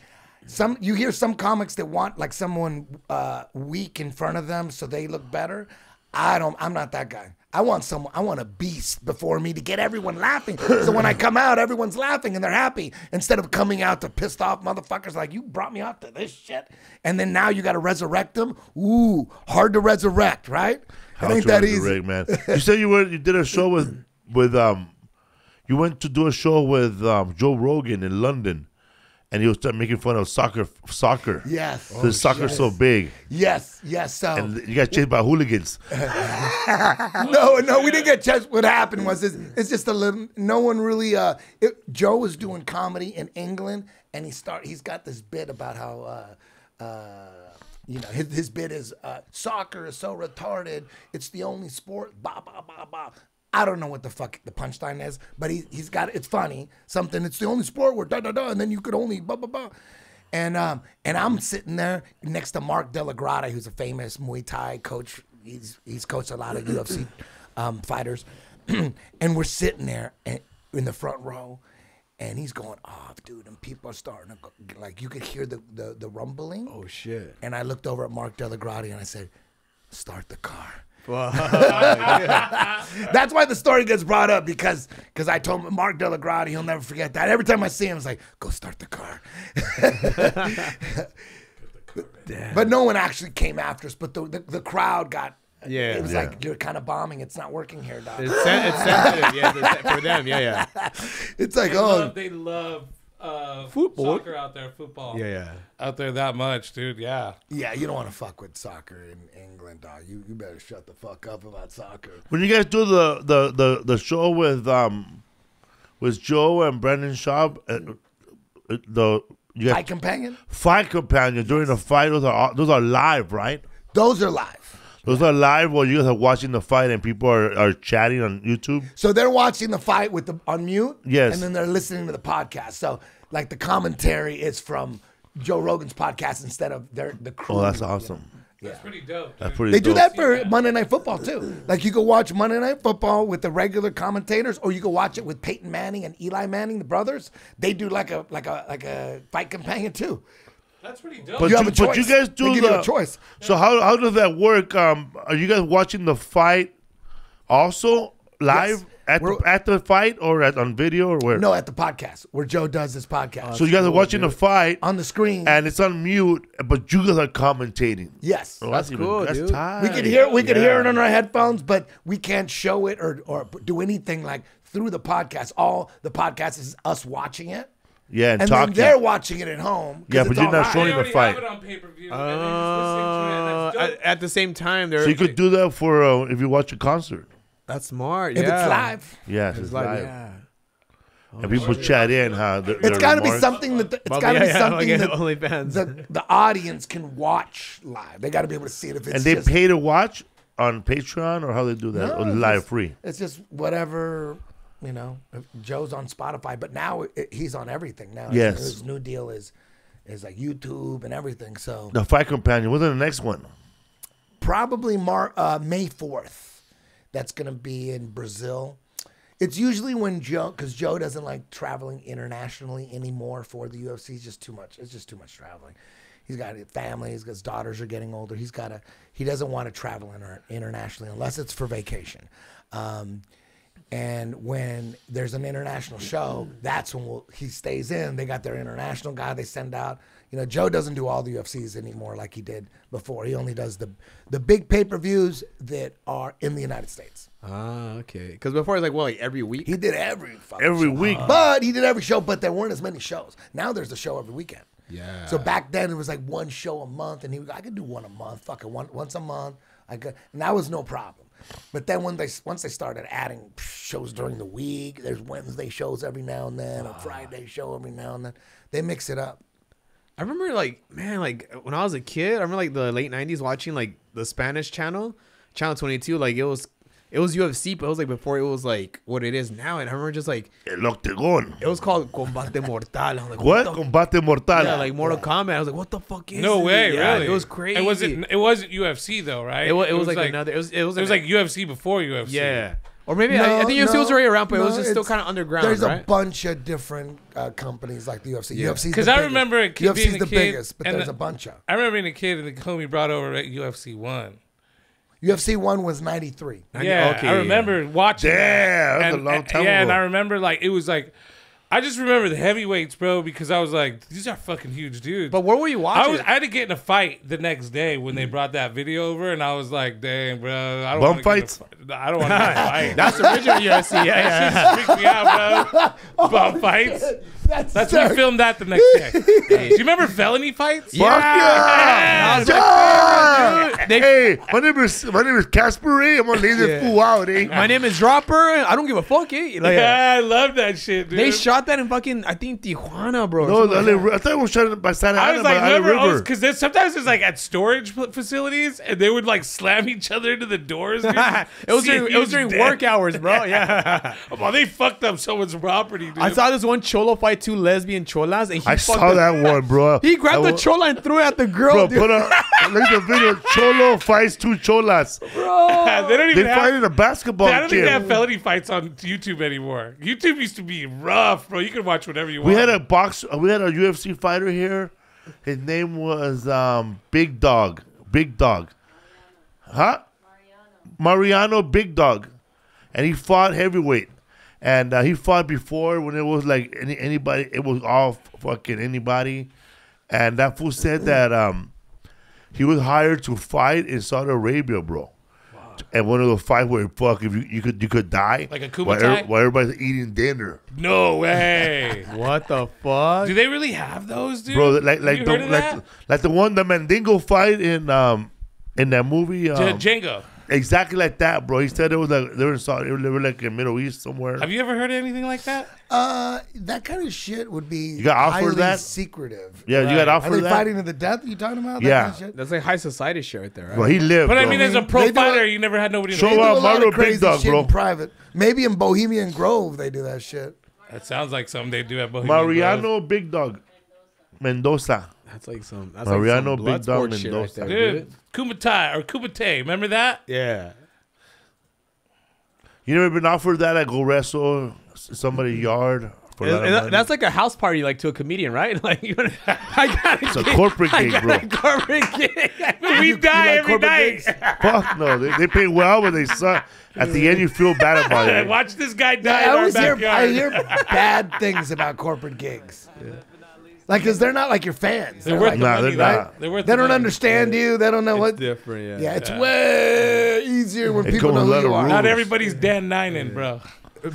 some you hear some comics that want like someone uh, weak in front of them so they look better. I don't. I'm not that guy. I want someone. I want a beast before me to get everyone laughing. so when I come out, everyone's laughing and they're happy instead of coming out to pissed off motherfuckers like you brought me out to this shit, and then now you got to resurrect them. Ooh, hard to resurrect, right? How it ain't to that resurrect, easy. man. You said you were you did a show with with um you went to do a show with um Joe Rogan in London and he was start making fun of soccer soccer. Yes. The soccer's so big. Yes, yes. So And you got chased by hooligans. no, no, we didn't get chased. What happened was it's, it's just a little. No one really. Uh, it, Joe was doing comedy in England, and he start. He's got this bit about how. Uh, uh, you know, his, his bit is uh, soccer is so retarded. It's the only sport. Bah bah bah bah. I don't know what the fuck the punchline is, but he he's got it's funny. Something. It's the only sport where da da da, and then you could only blah blah blah. And um and I'm sitting there next to Mark DellaGrotte, who's a famous Muay Thai coach. He's he's coached a lot of UFC um, fighters, and we're sitting there and, in the front row, and he's going off, dude, and people are starting to go, like you could hear the the, the rumbling. Oh shit. And I looked over at Mark DellaGrotte and I said, "Start the car." That's why the story gets brought up because because I told Mark DellaGrotte, he'll never forget that. Every time I see him, it's like, "Go start the car." but no one actually came after us. But the the, the crowd got. Yeah. it was Yeah. like you're kind of bombing. It's not working here, dog. It's, sen- it's sensitive, yeah, for them, yeah, yeah, It's like, They oh, love, they love uh, Football. soccer out there, football. yeah, yeah. Out there that much, dude. Yeah. yeah, you don't want to fuck with soccer in England, dog. You you better shut the fuck up about soccer. When you guys do the the the, the show with um with Joe and Brendan Schaub, uh, uh, the you Fight companion, fight companion during the fight. Those are those are live, right? those are live. Those are live while you guys are watching the fight and people are, are chatting on YouTube. So they're watching the fight with the on mute, Yes. and then they're listening to the podcast. So like the commentary is from Joe Rogan's podcast instead of their the crew. Oh, that's awesome. That's pretty dope. That's dude. pretty. They do that for Monday Night Football too. Like you can watch Monday Night Football with the regular commentators, or you can watch it with Peyton Manning and Eli Manning, the brothers. They do like a like a like a fight companion too. That's pretty dope. But You you, have a but you choice. guys They do give the you a choice. So how how does that work? Um, are you guys watching the fight also live Yes. at the, at the fight or at on video or where? No, at the podcast where Joe does his podcast So you guys are watching the fight on the screen. and it's on mute, but you guys are commentating. yes, Oh, That's even- cool, that's dude. tight. We could hear we could hear it on our headphones, but we can't show it or or do anything like through the podcast. All the podcast is us watching it, Yeah, and, and talking. then they're watching it at home. Yeah, but you're not live. showing They the fight. have it on pay per view. Uh, and they're just listening to it. That's at, at the same time, they're so you could do that for uh, if you watch a concert. that's smart. If yeah. it's live, Yes, it's it's live. live. Yeah. And people chat in, huh? Their, it's their got to be something that the, it's Well, got to yeah, be yeah, something like that OnlyFans. the the audience can watch live. They got to be able to see it if it's And they just, pay to watch on Patreon or how they do that? No, or live just- free. It's just whatever. You know, Joe's on Spotify, but now it, he's on everything. Now Yes. his new deal is is like YouTube and everything. So The fight companion. What's the next one? probably Mar- uh, May 4th. That's going to be in Brazil. It's usually when Joe, because Joe doesn't like traveling internationally anymore for the UFC. It's just too much. It's just too much traveling. He's got a family. He's got his daughters are getting older. He's got a. He doesn't want to travel inter- internationally unless it's for vacation. Um, and when there's an international show, that's when we'll, he stays in. They got their international guy they send out. You know, Joe doesn't do all the UFCs anymore like he did before. He only does the the big pay per views that are in the United States. Ah, okay. Because before it's like well, like every week. He did every fucking Every show. week. but he did every show. But there weren't as many shows. Now there's a show every weekend. Yeah. So back then it was like one show a month, and he was, I could do one a month, fucking one once a month. I could, and that was no problem. But then when they once they started adding shows during the week, there's Wednesday shows every now and then, a ah. Friday show every now and then. They mix it up. I remember like man, like when I was a kid, I remember like the late '90s watching like the Spanish channel, Channel 22. Like it was, it was UFC, but it was like before it was like what it is now. And I remember just like El Octagon. it was called Combate Mortal. I was like, What? the- Combate Mortal. Yeah, like Mortal Kombat. I was like, what the fuck is? No this? way, Yeah, really. It was crazy. It wasn't. It wasn't UFC though, right? It was, it was like, another. It was. It was, It was like UFC before UFC. yeah. Or maybe I, I think UFC was already around, but it was just still kind of underground, There's a bunch of different uh, companies like the UFC. Yeah. UFC's 'Cause the I biggest. remember a kid being UFC's a the kid biggest, but there's the- a bunch of. I remember being a kid and the homie brought over at UFC one. UFC one was '93. Yeah, okay, I remember watching. Damn, that. that's a and, long time Yeah, and. I remember like it was like, I just remember the heavyweights, bro, because I was like, these are fucking huge dudes. But where were you I watching? was I had to get in a fight the next day when they brought that video over, and I was like, "Dang, bro, I don't Bum want to fights? I don't want to fight. That's original UFC. Yeah, yeah. That shit freaked me out, bro. Bum fights. Oh, That's, That's we filmed that the next day. Do you remember felony fights? Fuck yeah! That was my Yeah! favorite, dude. They- Hey, my name is my name is Casper. Eh? I'm gonna lay this Yeah. fool out. Eh? My name is Dropper. I don't give a fuck. Eh? Like, Yeah, I love that shit, dude. They shot that in fucking, I think Tijuana, bro. no, like LA, I thought it was shot by Santa I was by like, Ana remember, River. because sometimes it's like at storage facilities, and they would like slam each other into the doors. it was during, it was during dent. work hours, bro. Yeah. Well, they fucked up someone's property, dude. I saw this one cholo fight two lesbian cholas, and he fought. I saw the- that one, bro. He grabbed I the wa- chola and threw it at the girl. Bro, dude. put a look at the video. Cholo fights two cholas. Bro, they don't They even have. fight in a basketball I don't think they have felony fights on YouTube anymore. YouTube used to be rough, bro. You could watch whatever you want. We had a box. We had a UFC fighter here. His name was um, Big Dog. Big Dog. Huh? Mariano Big Dog, and he fought heavyweight. And uh, he fought before when it was like any, anybody. It was all fucking anybody. And that fool said that um, he was hired to fight in Saudi Arabia, bro. And one of the fights where fuck if you, you could you could die Like a while, Kumite? every- while everybody's eating dinner. no way. What the fuck? Do they really have those, dude? bro. Like like you the heard like, that? like the one the Mandingo fight in um in that movie. Um, Django. Exactly like that, bro. He said it was like they were in Saudi, they were like in Middle East somewhere. Have you ever heard anything like that? Uh, that kind of shit would be You got offered highly that? secretive. yeah, you got Right. Are they that. fighting to the death? You talking about? That Yeah. kind of shit? That's like high society shit right there, right? Bro, he lived. But I mean, as a pro They fighter, it- you never had nobody. In Show the They do up. a Mario Big Dog, bro. in private. Maybe in Bohemian Grove they do that shit. That sounds like something they do at Bohemian Grove. Mariano Big Dog Mendoza. That's like some. That's Mariano like some Big Dog blood sport shit right Mendoza. there, Dude, Kumite or Kumite, remember that? Yeah. You never been offered that? I go wrestle somebody's yard for a lot of Is- is- That's like a house party, like to a comedian, right? Like, you know, I got it's a corporate I gig, got bro. a corporate gig. We die like every corporate night. gigs? Fuck no, they, they pay well, but they suck. At the end, you feel bad about it. Watch this guy die I in our always hear. I hear bad things about corporate gigs. Like, cause they're not like your fans. They're They're worth like, the Nah, money, they're right? not. They're worth they the don't money. understand you. They don't know what. different, Yeah, Yeah, it's way easier when It people know who you lot of are. Not everybody's Dan Nainan, bro.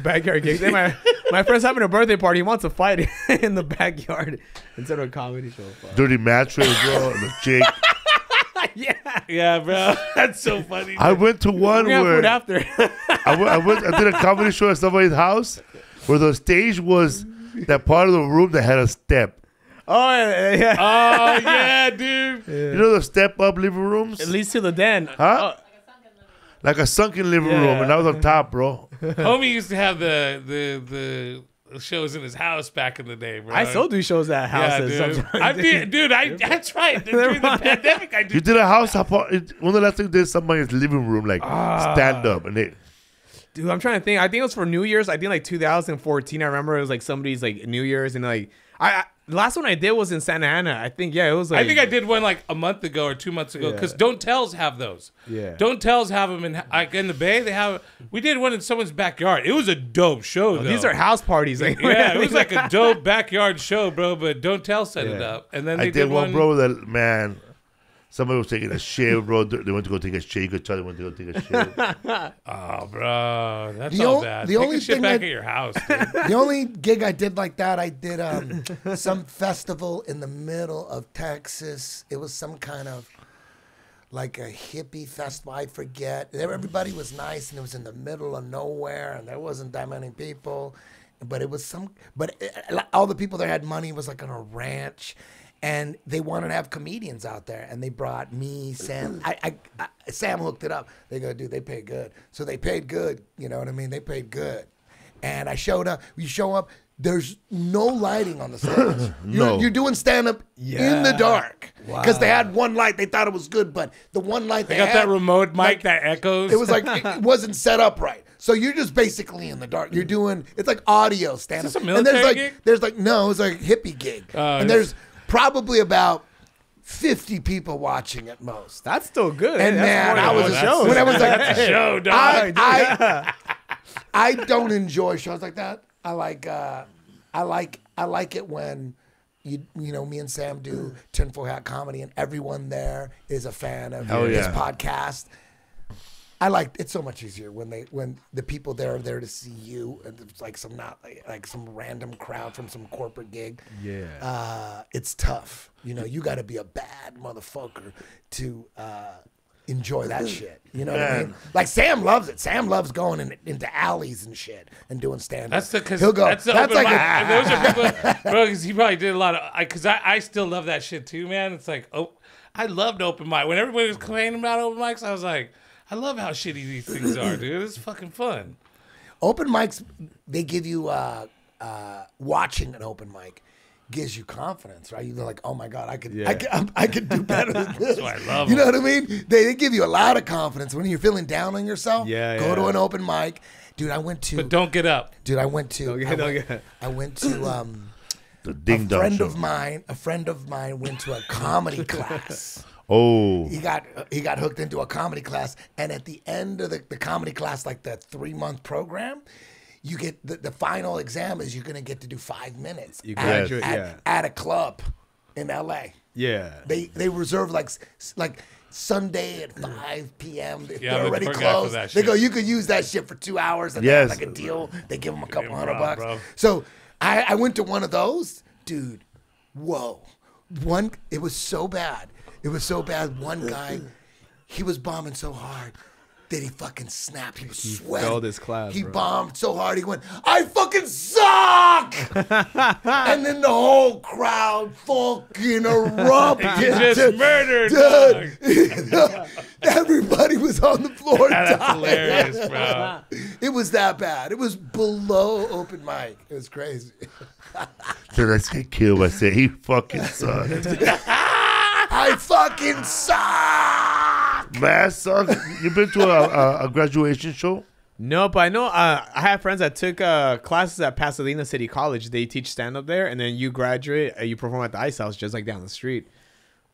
Backyard gigs. My my friend's having a birthday party. He wants to fight in the backyard instead of a comedy show. Fuck. Dirty mattress, bro. The chick. yeah. Yeah, bro. That's so funny. I went to one We where food after. I went, I went. I did a comedy show at somebody's house where the stage was that part of the room that had a step. Oh yeah. yeah. oh yeah, dude. You know the step up living rooms, It leads to the den. huh? Oh. Like a sunken living room, and I was on top, bro. Homie used to have the the the shows in his house back in the day, bro. I still do shows at Yeah, houses. dude. sometimes. I did, dude. I that's right. During the pandemic, I did. You did. did a house. apart- it- One of the last things did somebody's living room, like ah. stand up, and they. Dude, I'm trying to think. I think it was for New Year's. I think like 2014. I remember it was like somebody's like New Year's and like I, I the last one I did was in Santa Ana. I think yeah, it was like I think I did one like a month ago or two months ago because Yeah. Don't Tells have those. Yeah. Don't Tells have them in like in the Bay. They have. We did one in someone's backyard. It was a dope show. Oh, These are house parties. Like, yeah, it was like a dope backyard show, bro. But Don't Tell set it up, and then they I did one, one bro. That man, Somebody was taking a shit, bro. They they went to go take a shit. You could tell they went to go take a shit. Oh, ah, bro, that's The all ol- bad. the Take only a shit back that- at your house. Dude. the only gig I did like that, I did um, some festival in the middle of Texas. It was some kind of like a hippie festival. I forget. Everybody was nice, and it was in the middle of nowhere, and there wasn't that many people. But it was some. But eh, eh, it, all the people there had money. It was like on a ranch. And they wanted to have comedians out there, and they brought me, Sam. I, I, I Sam hooked it up. They go, dude, they pay good. So they paid good. You know what I mean? They paid good and I showed up. You show up. There's no lighting on the stage. You're, No. you're doing stand up in the dark because they had one light. They thought it was good, but the one light they, I got had, that remote mic like, that echoes. It was like it, it wasn't set up right. So you're just basically in the dark. You're mm. doing it's like audio stand up. and there's military like gig? there's like no, it's like hippie gig. Oh, and there's probably about 50 people watching at most. That's still good. And That's man, I was a show. when I was like, That's a show, dog. I, I, I don't enjoy shows like that. I like uh, I like I like it when you you know me and Sam do tinfoil hat comedy and everyone there is a fan of Hell this yeah. podcast. I like it's so much easier when they when the people there are there to see you and it's like some not like, like some random crowd from some corporate gig. Yeah. Uh, it's tough. You know, you got to be a bad motherfucker to uh, enjoy that shit. You know what I mean? Man. Like Sam loves it. Sam loves going in, into alleys and shit and doing stand up. That's the because he'll go. That's the that's like mic. a- those are people, bro. Because he probably did a lot of. Because I, I, still love that shit too, man. It's like oh, I loved open mic. When everybody was complaining about open mics, I was like, I love how shitty these things are, dude. It's fucking fun. open mics. They give you uh, uh, watching an open mic gives you confidence, right? You're like, oh my god, I could, I could, I'm- I could do better than this. why I love you know them. what I mean? They, they give you a lot of confidence when you're feeling down on yourself. Yeah, go to an open mic, dude. I went to, But don't get up. dude. I went to, Don't get- I, don't went, get- I went to. Um, The ding a dong friend show. of mine, a friend of mine went to a comedy class. Oh, He got he got hooked into a comedy class, and at the end of the, the comedy class, like the three month program, you get the, the final exam is you're gonna get to do five minutes. You at- graduate, at, yeah. at a club in L.A. Yeah. They they reserve like like Sunday at 5 p.m. If Yeah, they're already closed, they shit. go. You could use that shit for two hours, and Yes. like a deal. They give them a couple hundred bro, bucks. bro. So I, I went to one of those, dude. Whoa, one. It was so bad. It was so bad. One guy, he was bombing so hard. That he fucking snapped. He was sweating. failed his class, He bro. bombed so hard. He went, "I fucking suck!" and then the whole crowd fucking erupted. You just Dude, murdered, dude. Everybody was on the floor. That's dying. hilarious, bro. It was that bad. It was below open mic. It was crazy. so let's get killed. I said he fucking sucks. I fucking suck. Man, sucks. You been to a, a, a graduation show? No, but I know uh, I have friends that took uh, classes at Pasadena City College. They teach stand up there, and then you graduate, uh, you perform at the Ice House just like down the street.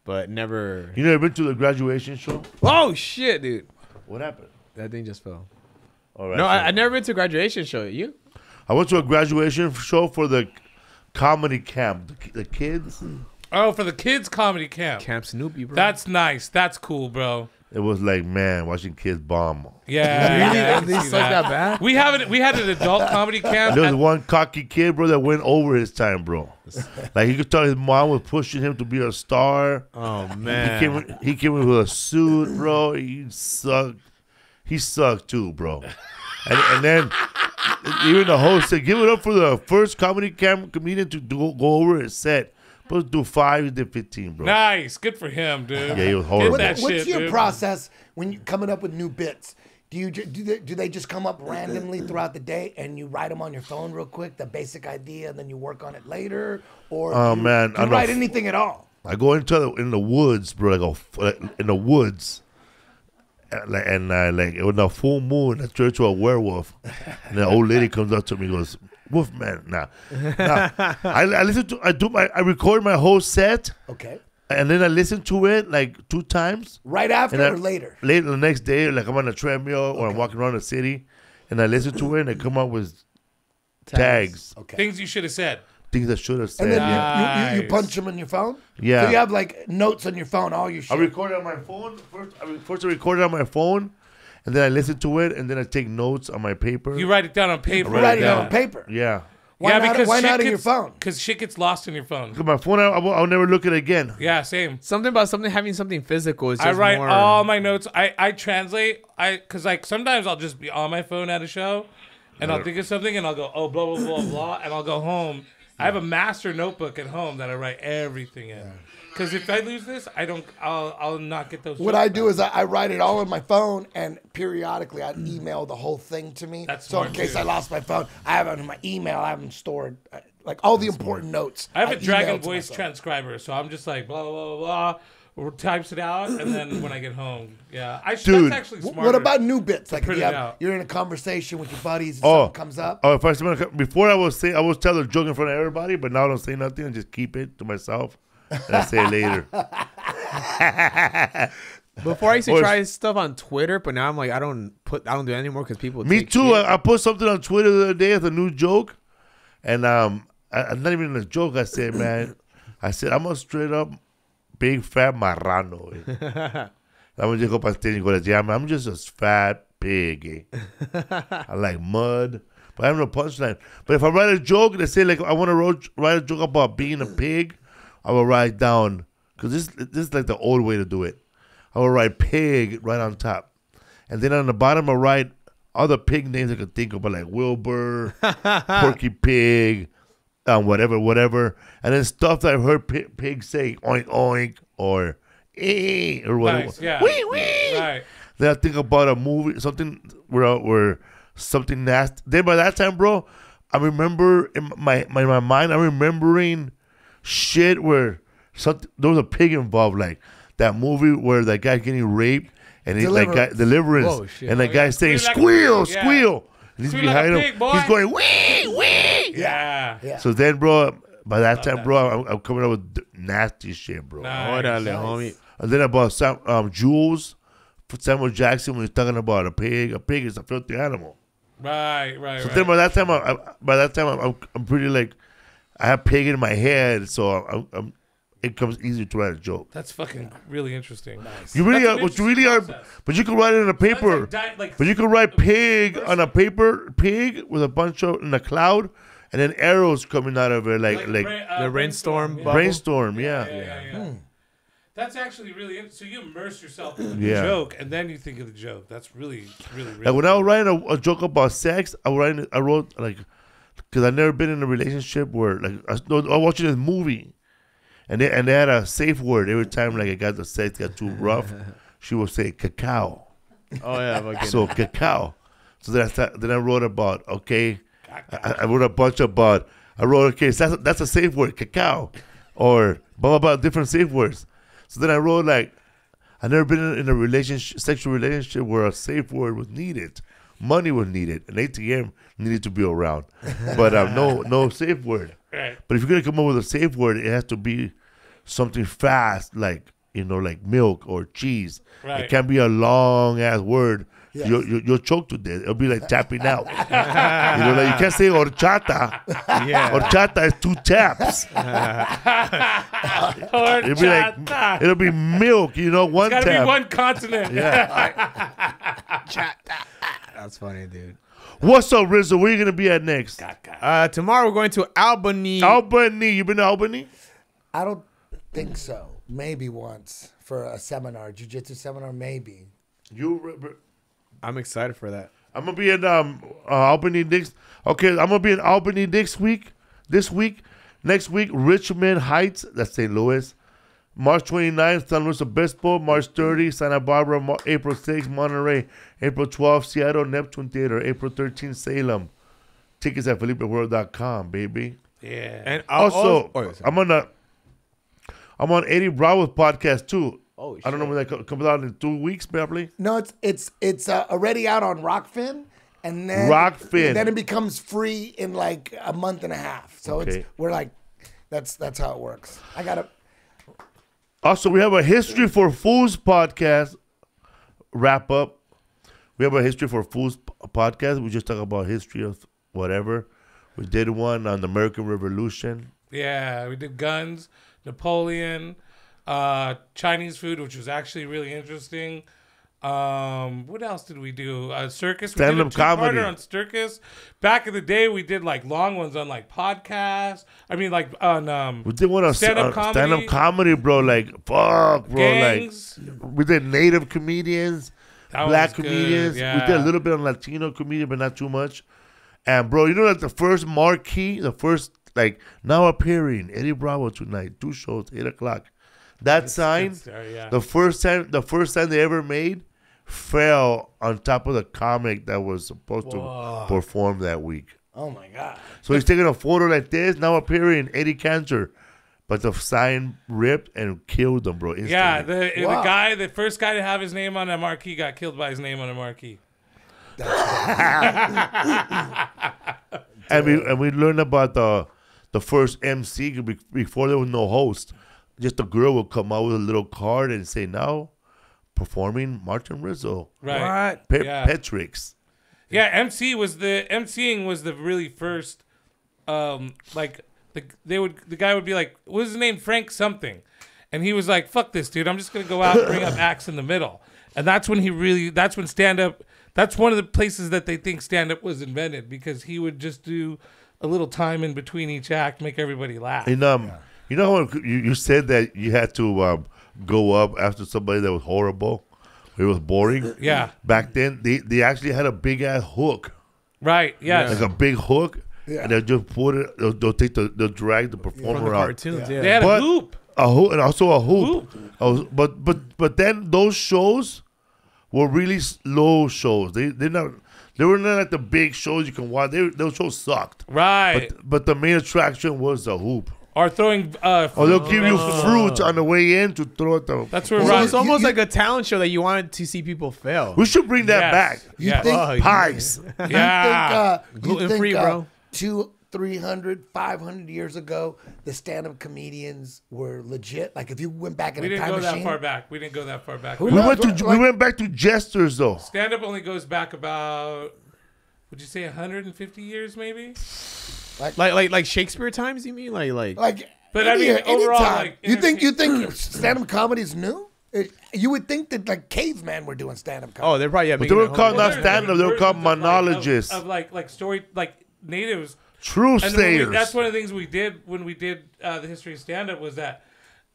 But never. You never been to the graduation show? Oh shit, dude! What happened? That thing just fell. All right. No, so- I, I never been to a graduation show. You? I went to a graduation show for the comedy camp. The, the kids. Oh, for the kids comedy camp. Camp Snoopy, bro. That's nice. That's cool, bro. It was like, man, watching kids bomb. Yeah, yeah, I can They see that. that bad? We haven't. We had an adult comedy camp. There was at- one cocky kid, bro, that went over his time, bro. like he could tell his mom was pushing him to be a star. Oh He man. came, in- he came in with a suit, bro. He sucked. He sucked too, bro. And, and then even the host said, "Give it up for the first comedy camp comedian to do, go over his set." Supposed to do five, he did fifteen, bro. nice. Good for him, dude. Yeah, he was Get horrible. What, what's shit, your dude. process when you're coming up with new bits? Do you do they, do they just come up randomly throughout the day and you write them on your phone real quick, the basic idea, and then you work on it later, or Oh, do you, man, do I you know write f- anything at all? I go into the in the woods, bro. I go like, in the woods, and like and uh, like on the full moon, I turn to a werewolf, and the old lady comes up to me, and goes, "Wolf man, nah." nah. I, I listen to, I do my, I record my whole set, Okay, and then I listen to it like two times. right after I- or later? Later the next day, like I'm on a treadmill or I'm walking around the city, and I listen to it, and I come up with tags, Okay, Things you should have said. things I should have said. And then you, you, you, you punch them in your phone. Yeah. So you have like notes on your phone, all your I shit. record it on my phone. First, I, re- first I record it on my phone, and then I listen to it, and then I take notes on my paper. You write it down on paper. Write Write it down. down on paper. yeah. Why yeah, not, because why shit not in your phone? Because shit gets lost in your phone. 'Cause my phone, I, I will, I'll never look at it again. Yeah, same. Something about something having something physical is just I write more. all my notes. I, I translate. I because like sometimes I'll just be on my phone at a show, and I'll think of something and I'll go oh blah blah blah blah, and I'll go home. I have a master notebook at home that I write everything in. Because if I lose this, I don't. I'll I'll not get those. What I do back. is I, I write it all on my phone, and periodically I email the whole thing to me. That's so in smart, case too. I lost my phone, I have it in my email. I have them stored, uh, like all the important notes. I have a email Dragon to voice myself. transcriber, so I'm just like blah blah blah blah. Or types it out, and then when I get home, yeah, I Dude. that's actually Wh- smart. What about new bits? Like if print you it have, out. you're in a conversation with your buddies and Oh. something comes up. Oh, if I say- before I was say I was tell a joke in front of everybody, but now I don't say nothing and just keep it to myself. And I say later. Before I used to Or- try stuff on Twitter, but now I'm like I don't put I don't do it anymore because people. Me take too. shit. I, I put something on Twitter the other day as a new joke, and um, I, I'm not even a joke. I said, man, I said I'm a straight up big fat marrano. eh." I'm gonna just go and go yeah, man, I'm just a fat pig. eh." I like mud, but I have no punchline. But if I write a joke, let's say like I want to write a joke about being a pig, I will write down because this this is like the old way to do it. I will write pig right on top, and then on the bottom I'll write other pig names I could think of, like Wilbur, Porky Pig, um, whatever, whatever, and then stuff that I've heard pi- pigs say, oink oink, or eh, or whatever. Nice, yeah. Wee wee. Right. Then I think about a movie, something where where something nasty. Then by that time, bro, I remember in my my, my mind, I'm remembering shit where something there was a pig involved, like that movie where that guy getting raped and he's like guy, Deliverance. deliverance, Whoa, shit. and that Oh, guy yeah. saying Squeal like a squeal, pig, yeah. and he's Squeal like behind pig, him, boy. he's going wee wee. Yeah. Yeah. So then, bro, by that time, that. bro, I'm, I'm coming up with nasty shit, bro. Nice. Órale, homie. And then about Sam, um, Jules, Samuel Jackson, when he's talking about a pig. A pig is a filthy animal. Right, right, So right. then by that time, I, I, by that time, I'm, I'm, I'm pretty like, I have pig in my head, so I'm, I'm, it comes easier to write a joke. That's fucking really interesting. You really That's are, an what you really are, process. but you can write it in a paper. like di- like- but you can write pig on a paper, pig with a bunch of in a cloud, and then arrows coming out of it, like like, brain- uh, the rainstorm yeah. bubble. brainstorm. Yeah. Yeah, yeah, yeah. That's actually really in- so. You immerse yourself in the Hmm. Yeah. joke, and then you think of the joke. That's really, really, really. Like when I was writing a, a joke about sex, I was writing, I wrote like, because I've never been in a relationship where like I was, I was watching this movie, and they and they had a safe word every time like it got the sex got too rough, she would say cacao. Oh yeah, fucking. So cacao. So then I start, then I wrote about okay, I, I wrote a bunch about I wrote okay so that's that's a safe word cacao, or blah blah blah different safe words. So then I wrote like I've never been in, in a relationship sexual relationship where a safe word was needed, money was needed, an ATM needed to be around, but um, no no safe word. Right. But if you're gonna come up with a safe word, it has to be something fast, like you know, like milk or cheese. Right. It can't be a long ass word. Yes. You'll, you'll, you'll choke to death. It'll be like tapping out. you know, like you can't say horchata. yeah. Horchata is two taps. It'll be like it'll be milk. You know, one Gotta tap. be one continent. That's funny, dude. What's up, Rizo? Where are you gonna be at next? Uh, tomorrow we're going to Albany. Albany. You been to Albany? I don't think so. Maybe once for a seminar, jujitsu seminar, maybe. You. re- re- I'm excited for that. I'm gonna be in um uh, Albany next. Okay, I'm gonna be in Albany next week. This week, next week, Richmond Heights. That's St. Louis. March 29th, San Luis Obispo. March 30th, Santa Barbara. Mar- April 6th, Monterey. April 12th, Seattle Neptune Theater. April 13th, Salem. Tickets at FelipeWorld.com, baby. Yeah. And I'll Also, oh. I'm on a, I'm on Eddie Bravo's podcast too. Oh, I don't know when that comes out in two weeks, probably. No, it's it's it's uh, already out on Rokfin, and then Rokfin. Then it becomes free in like a month and a half. So Okay. it's we're like, that's that's how it works. I gotta. Also, we have a History for Fools podcast wrap up. We have a History for Fools podcast. We just talk about history of whatever. We did one on the American Revolution. Yeah, we did guns, Napoleon, uh, Chinese food, which was actually really interesting. Um, what else did we do? Uh, circus. We did a Stand-up comedy. on circus. Back in the day, we did like long ones on like podcasts. I mean, like on um, We did one on stand-up, stand-up comedy. comedy, bro. Like fuck, bro. gangs. Like we did native comedians, That black comedians. We did a little bit on Latino comedian, but not too much. And bro, you know like the first marquee, the first like now appearing Eddie Bravo tonight, two shows, eight o'clock. That sign, it's there, uh, yeah. the first time, the first time they ever made, fell on top of the comic that was supposed to perform that week. Oh my god. So he's taking a photo like this, now appearing Eddie Cancer. But the sign ripped and killed him, bro. Instantly. Yeah, the Wow. the guy, the first guy to have his name on a marquee got killed by his name on a marquee. and we and we learned about the the first MC before there was no host. Just a girl would come out with a little card and say, "Now performing Martin Rizo, Right. Pe- Yeah. Petrix." Yeah, MC was the MCing was the really first um like the they would the guy would be like, What was his name? Frank something. And he was like, Fuck this dude, I'm just gonna go out and bring up acts in the middle. And that's when he really that's when stand up that's one of the places that they think stand up was invented because he would just do a little time in between each act, make everybody laugh. And um, you know how you, you said that you had to um, go up after somebody that was horrible, it was boring. Yeah. Back then, they they actually had a big ass hook, Right, yes. like a big hook, Yeah. and they just put it. They'll, they'll take the they'll drag the From performer the out. cartoons, yeah. They had But- a hoop. A hoop and also a hoop. Oh, but but but then those shows were really slow shows. They they not they were not like the big shows you can watch. They those shows sucked. Right. But but the main attraction was the hoop. or throwing uh Or they'll fruit give you vegetables. fruits on the way in to throw at the. That's where So Ron- it's almost you- like a talent show that you wanted to see people fail. we should bring that Yes. back. You Yes. think Pies. you Yeah. think, uh, you Gluten-free, uh, bro. Two, 300, 500 years ago, the stand-up comedians were legit. Like if you went back in We a didn't time go that far back. We didn't go that far back. Who We knows? went to Like- we went back to jesters though. Stand up only goes back about, would you say 150 years maybe? Like like like Shakespeare times, you mean? Like like like, But I mean, overall, anytime. like, you think you think stand-up comedy is new? It, you would think that like cavemen were doing stand-up oh, they're probably yeah, But they it were called whole- not stand-up. They were called Versions of, like, monologists, Of, of like like story like natives. true And when we, sayers. that's one of the things we did when we did uh, the history of stand up was that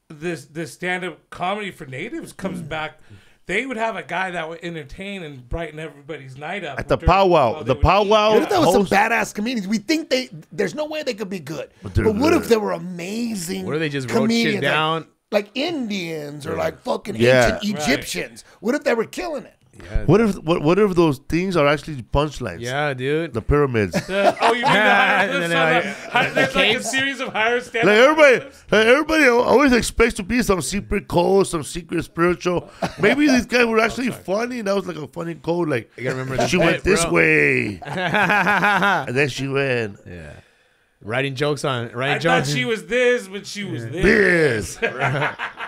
this this stand up comedy for natives comes back. They would have a guy that would entertain and brighten everybody's night up At the powwow. The powwow- What if there was some badass comedians? We think they there's no way they could be good. But, they're what if they were amazing? What if they just wrote shit comedians, like- down? like, Indians or like fucking Yeah. ancient Right. Egyptians? What if they were killing it? What if what what if those things are actually punchlines? Yeah, dude. The pyramids. The- oh, you mean the higher, And then, so uh, the- hi- there's like a series of higher stand Like everybody, like everybody always expects to be some secret code, some secret spiritual. Maybe these guys were actually funny. and That was like a funny code. Like You gotta remember the she went bit, this bro. way, and then she went Yeah. Writing jokes on I writing thought jokes. she was this, but she was this. this.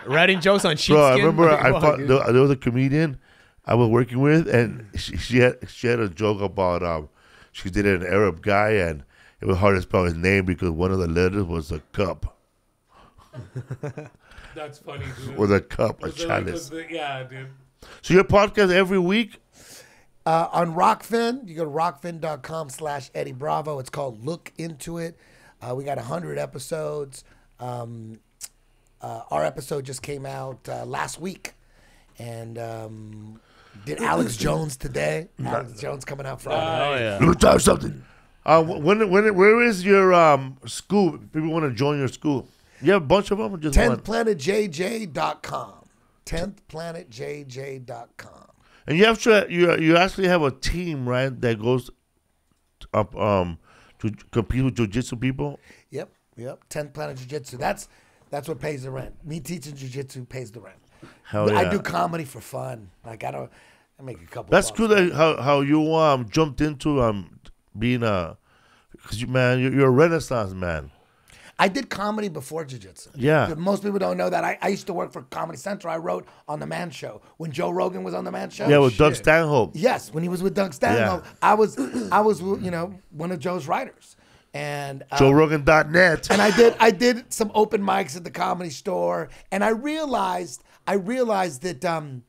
writing jokes on sheepskin. Bro, I remember Like, I fuck, thought there, there was a comedian I was working with, and she, she had she had a joke about um she did an Arab guy, and it was hard to spell his name because one of the letters was a cup, That's funny, dude. was a cup, a Was it like- chalice. was the- yeah, dude. So your podcast every week. Uh, on Rokfin, you go to rokfin.com slash Eddie Bravo. It's called Look Into It. Uh, we got 100 episodes. Um, uh, our episode just came out uh, last week. And um, did Alex Jones today. Alex Jones coming out Friday. Oh yeah. Let me tell you something. Uh, when when where is your um school? If People want to join your school. You have a bunch of them, or just one? 10thplanetjj.com. 10thplanetjj.com. And you have to you you actually have a team, right? That goes up um to compete with jujitsu people. Yep, yep. 10th Planet Jiu Jitsu. That's that's what pays the rent. Me teaching Jiu Jitsu pays the rent. Hell But I do comedy for fun. Like I don't. I make a couple. That's bucks. cool that how how you um jumped into um being a because you man you're, you're a renaissance man. I did comedy before Jiu Jitsu. Yeah. Most people don't know that. I, I used to work for Comedy Central. I wrote on the Man Show when Joe Rogan was on the Man Show. yeah, with Doug Stanhope. Yes, when he was with Doug Stanhope, I was I was you know one of Joe's writers. and uh, JoeRogan.net. and I did I did some open mics at the comedy store, and I realized I realized that um,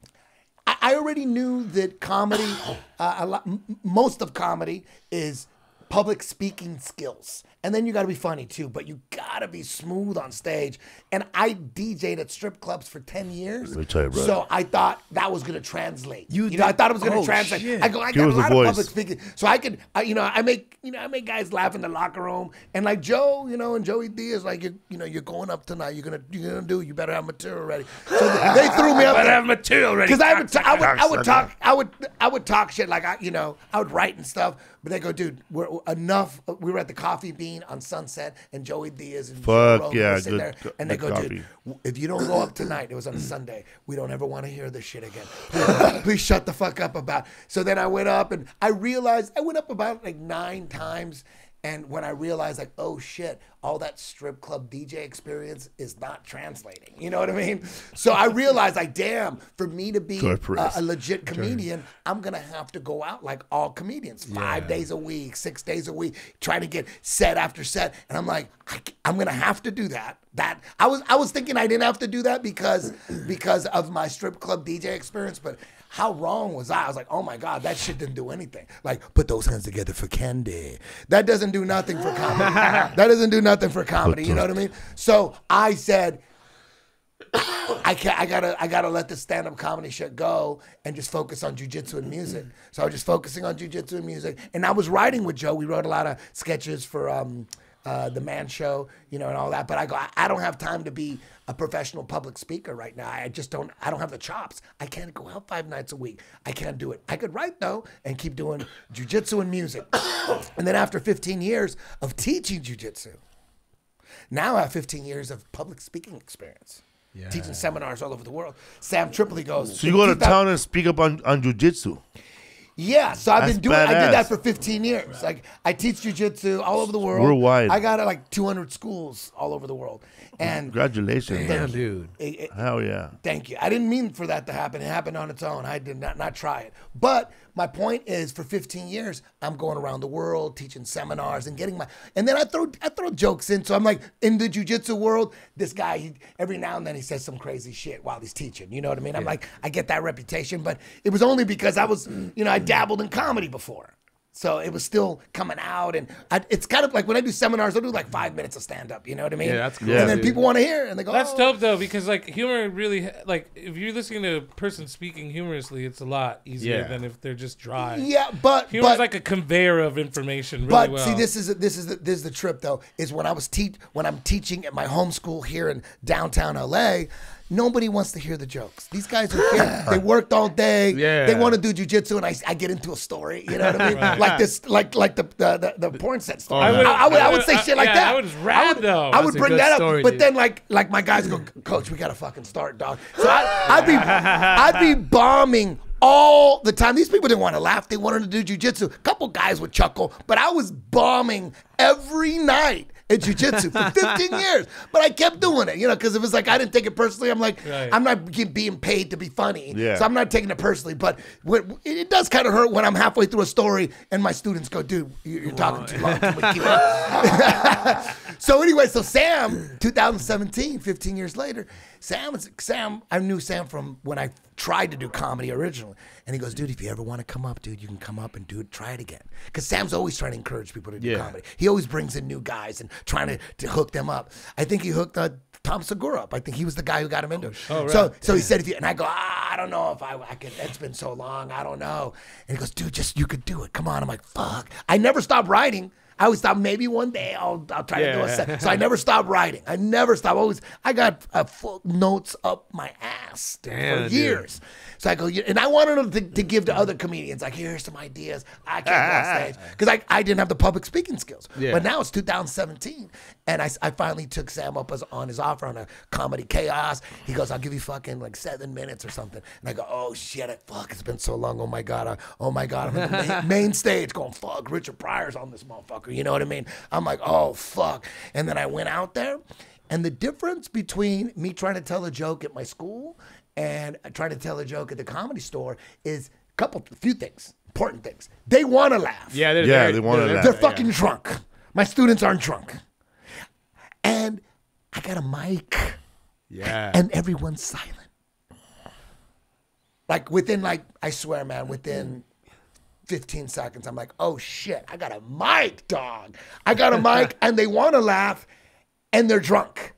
I, I already knew that comedy, uh, lot, most of comedy is public speaking skills. And then you got to be funny too, but you got to be smooth on stage. And I DJ'd at strip clubs for 10 years. Let me tell you, brother. so I thought that was going to translate. You You, know, I thought it was going to oh, translate. shit. I go, I Give got us a a lot voice. of public speaking. So I could, I, you know, I make, you know, I make guys laugh in the locker room. And like Joe, you know, and Joey Diaz, like, you, you know, you're going up tonight. You're going to, you're going to do, you better have material ready. So they threw me up Better there. have material ready. Because I would, t- I would, I would cocksucker. talk, I would, I would talk shit like I, you know, I would write and stuff. But they go, dude, we're enough. We were at the Coffee Bean on Sunset, and Joey Diaz and Joe Fuck yeah, good there, and they go, coffee. dude, if you don't go up tonight, it was on a Sunday. We don't ever want to hear this shit again. Please, please shut the fuck up about. So then I went up, and I realized I went up about like nine times. And when I realized, like, oh shit, all that strip club DJ experience is not translating. You know what I mean? So I realized, like, damn, for me to be a, a legit comedian, I'm gonna have to go out like all comedians, five days a week, six days a week, trying to get set after set. And I'm like, I, am gonna have to do that. That I was, I was thinking I didn't have to do that because because of my strip club DJ experience, but. How wrong was I? I was like, oh my God, that shit didn't do anything. Like, put those hands together for candy. That doesn't do nothing for comedy. that doesn't do nothing for comedy. You know what I mean? So I said, I can't, I gotta I gotta let the stand up comedy shit go and just focus on jujitsu and music. So I was just focusing on jujitsu and music, and I was writing with Joe. We wrote a lot of sketches for um, uh, the Man Show, you know, and all that. But I go, I, don't have time to be a professional public speaker right now. I just don't. I don't have the chops. I can't go out five nights a week. I can't do it. I could write though and keep doing jujitsu and music. and then after 15 years of teaching jujitsu, now I have 15 years of public speaking experience. Yeah. Teaching seminars all over the world. Sam Tripoli goes. So you go to town and speak up on, on jujitsu. Yeah, so I've That's been doing. I did that for 15 years. Like I teach jujitsu all over the world. Worldwide. I got uh, like 200 schools all over the world. And Congratulations. Damn, man. dude. it- it- Hell yeah. Thank you. I didn't mean for that to happen. It happened on its own. I did not not try it. But my point is, for 15 years, I'm going around the world teaching seminars and getting my. And then I throw I throw jokes in. So I'm like in the jujitsu world. This guy, he, every now and then, he says some crazy shit while he's teaching. You know what I mean? I'm like, I get that reputation, but it was only because I was, you know, I dabbled in comedy before. So it was still coming out, and I, it's kind of like when I do seminars, I'll do like five minutes of stand up. You know what I mean? Yeah, that's cool, And then dude. people want to hear, it, and they go, That's "Oh." dope though, because like humor really like if you're listening to a person speaking humorously, it's a lot easier Yeah. than if they're just dry. Yeah, but Humor's but, like a conveyor of information. Really But well. see, this is this is the, this is the trip though. Is when I was teach when I'm teaching at my home school here in downtown LA. Nobody wants to hear the jokes. These guys are here. They worked all day. Yeah. They want to do jujitsu, and I, I get into a story. You know what I mean? Like this, like like the the, the, the porn set story. I I would- would, I, would, I would say I- shit like yeah, that. that was rad, I would, though. I would That's bring that story, up, but dude. then like like my guys go, Coach, we gotta fucking start, dog. So I, I'd be I'd be bombing all the time. These people didn't want to laugh. They wanted to do jujitsu. A couple guys would chuckle, but I was bombing every night at jujitsu for 15 years. But I kept doing it, you know, because it was like I didn't take it personally. I'm like, Right. I'm not being paid to be funny, Yeah. so I'm not taking it personally. But when, it it does kind of hurt when I'm halfway through a story and my students go, "Dude, you- you're talking too long. Can we keep it?" so anyway, so Sam, 2017, 15 years later, Sam Sam. I knew Sam from when I tried to do comedy originally, and he goes, "Dude, if you ever want to come up, dude, you can come up and do it. Try it again." Because Sam's always trying to encourage people to do Yeah. comedy. He always brings in new guys and trying to, to hook them up. I think he hooked uh, Tom Segura up. I think he was the guy who got him into it. Oh, right. So so he said, if you and I go, ah, I don't know if I, I could. It's been so long, I don't know. And he goes, dude, just you could do it. Come on. I'm like, fuck. I never stopped writing. I always thought maybe one day I'll I'll try to do a Yeah. set. So I never stopped writing. I never stopped. Always I got uh, full notes up my ass Damn, for dude. years. So I go, and I wanted them to, to give to other comedians. Like, here's some ideas. I can't go on stage because I, I didn't have the public speaking skills. Yeah. But now it's 2017, and I, I finally took Sam up as, on his offer on a comedy chaos. He goes, I'll give you fucking like seven minutes or something. And I go, oh shit, it, fuck, it's been so long. Oh my god, I, oh my god, I'm at the main, main stage going, fuck, Richard Pryor's on this motherfucker. You know what I mean? I'm like, oh fuck. And then I went out there, and the difference between me trying to tell a joke at my school and trying to tell a joke at the comedy store is a couple, a few things, important things. They want to laugh. Yeah, they're, Yeah, they're- they wanna they're- laugh. They're yeah. fucking drunk. My students aren't drunk. And I got a mic Yeah. and everyone's silent. Like within like I swear, man, within 15 seconds, I'm like, oh shit, I got a mic, dog. I got a mic, and they want to laugh, and they're drunk.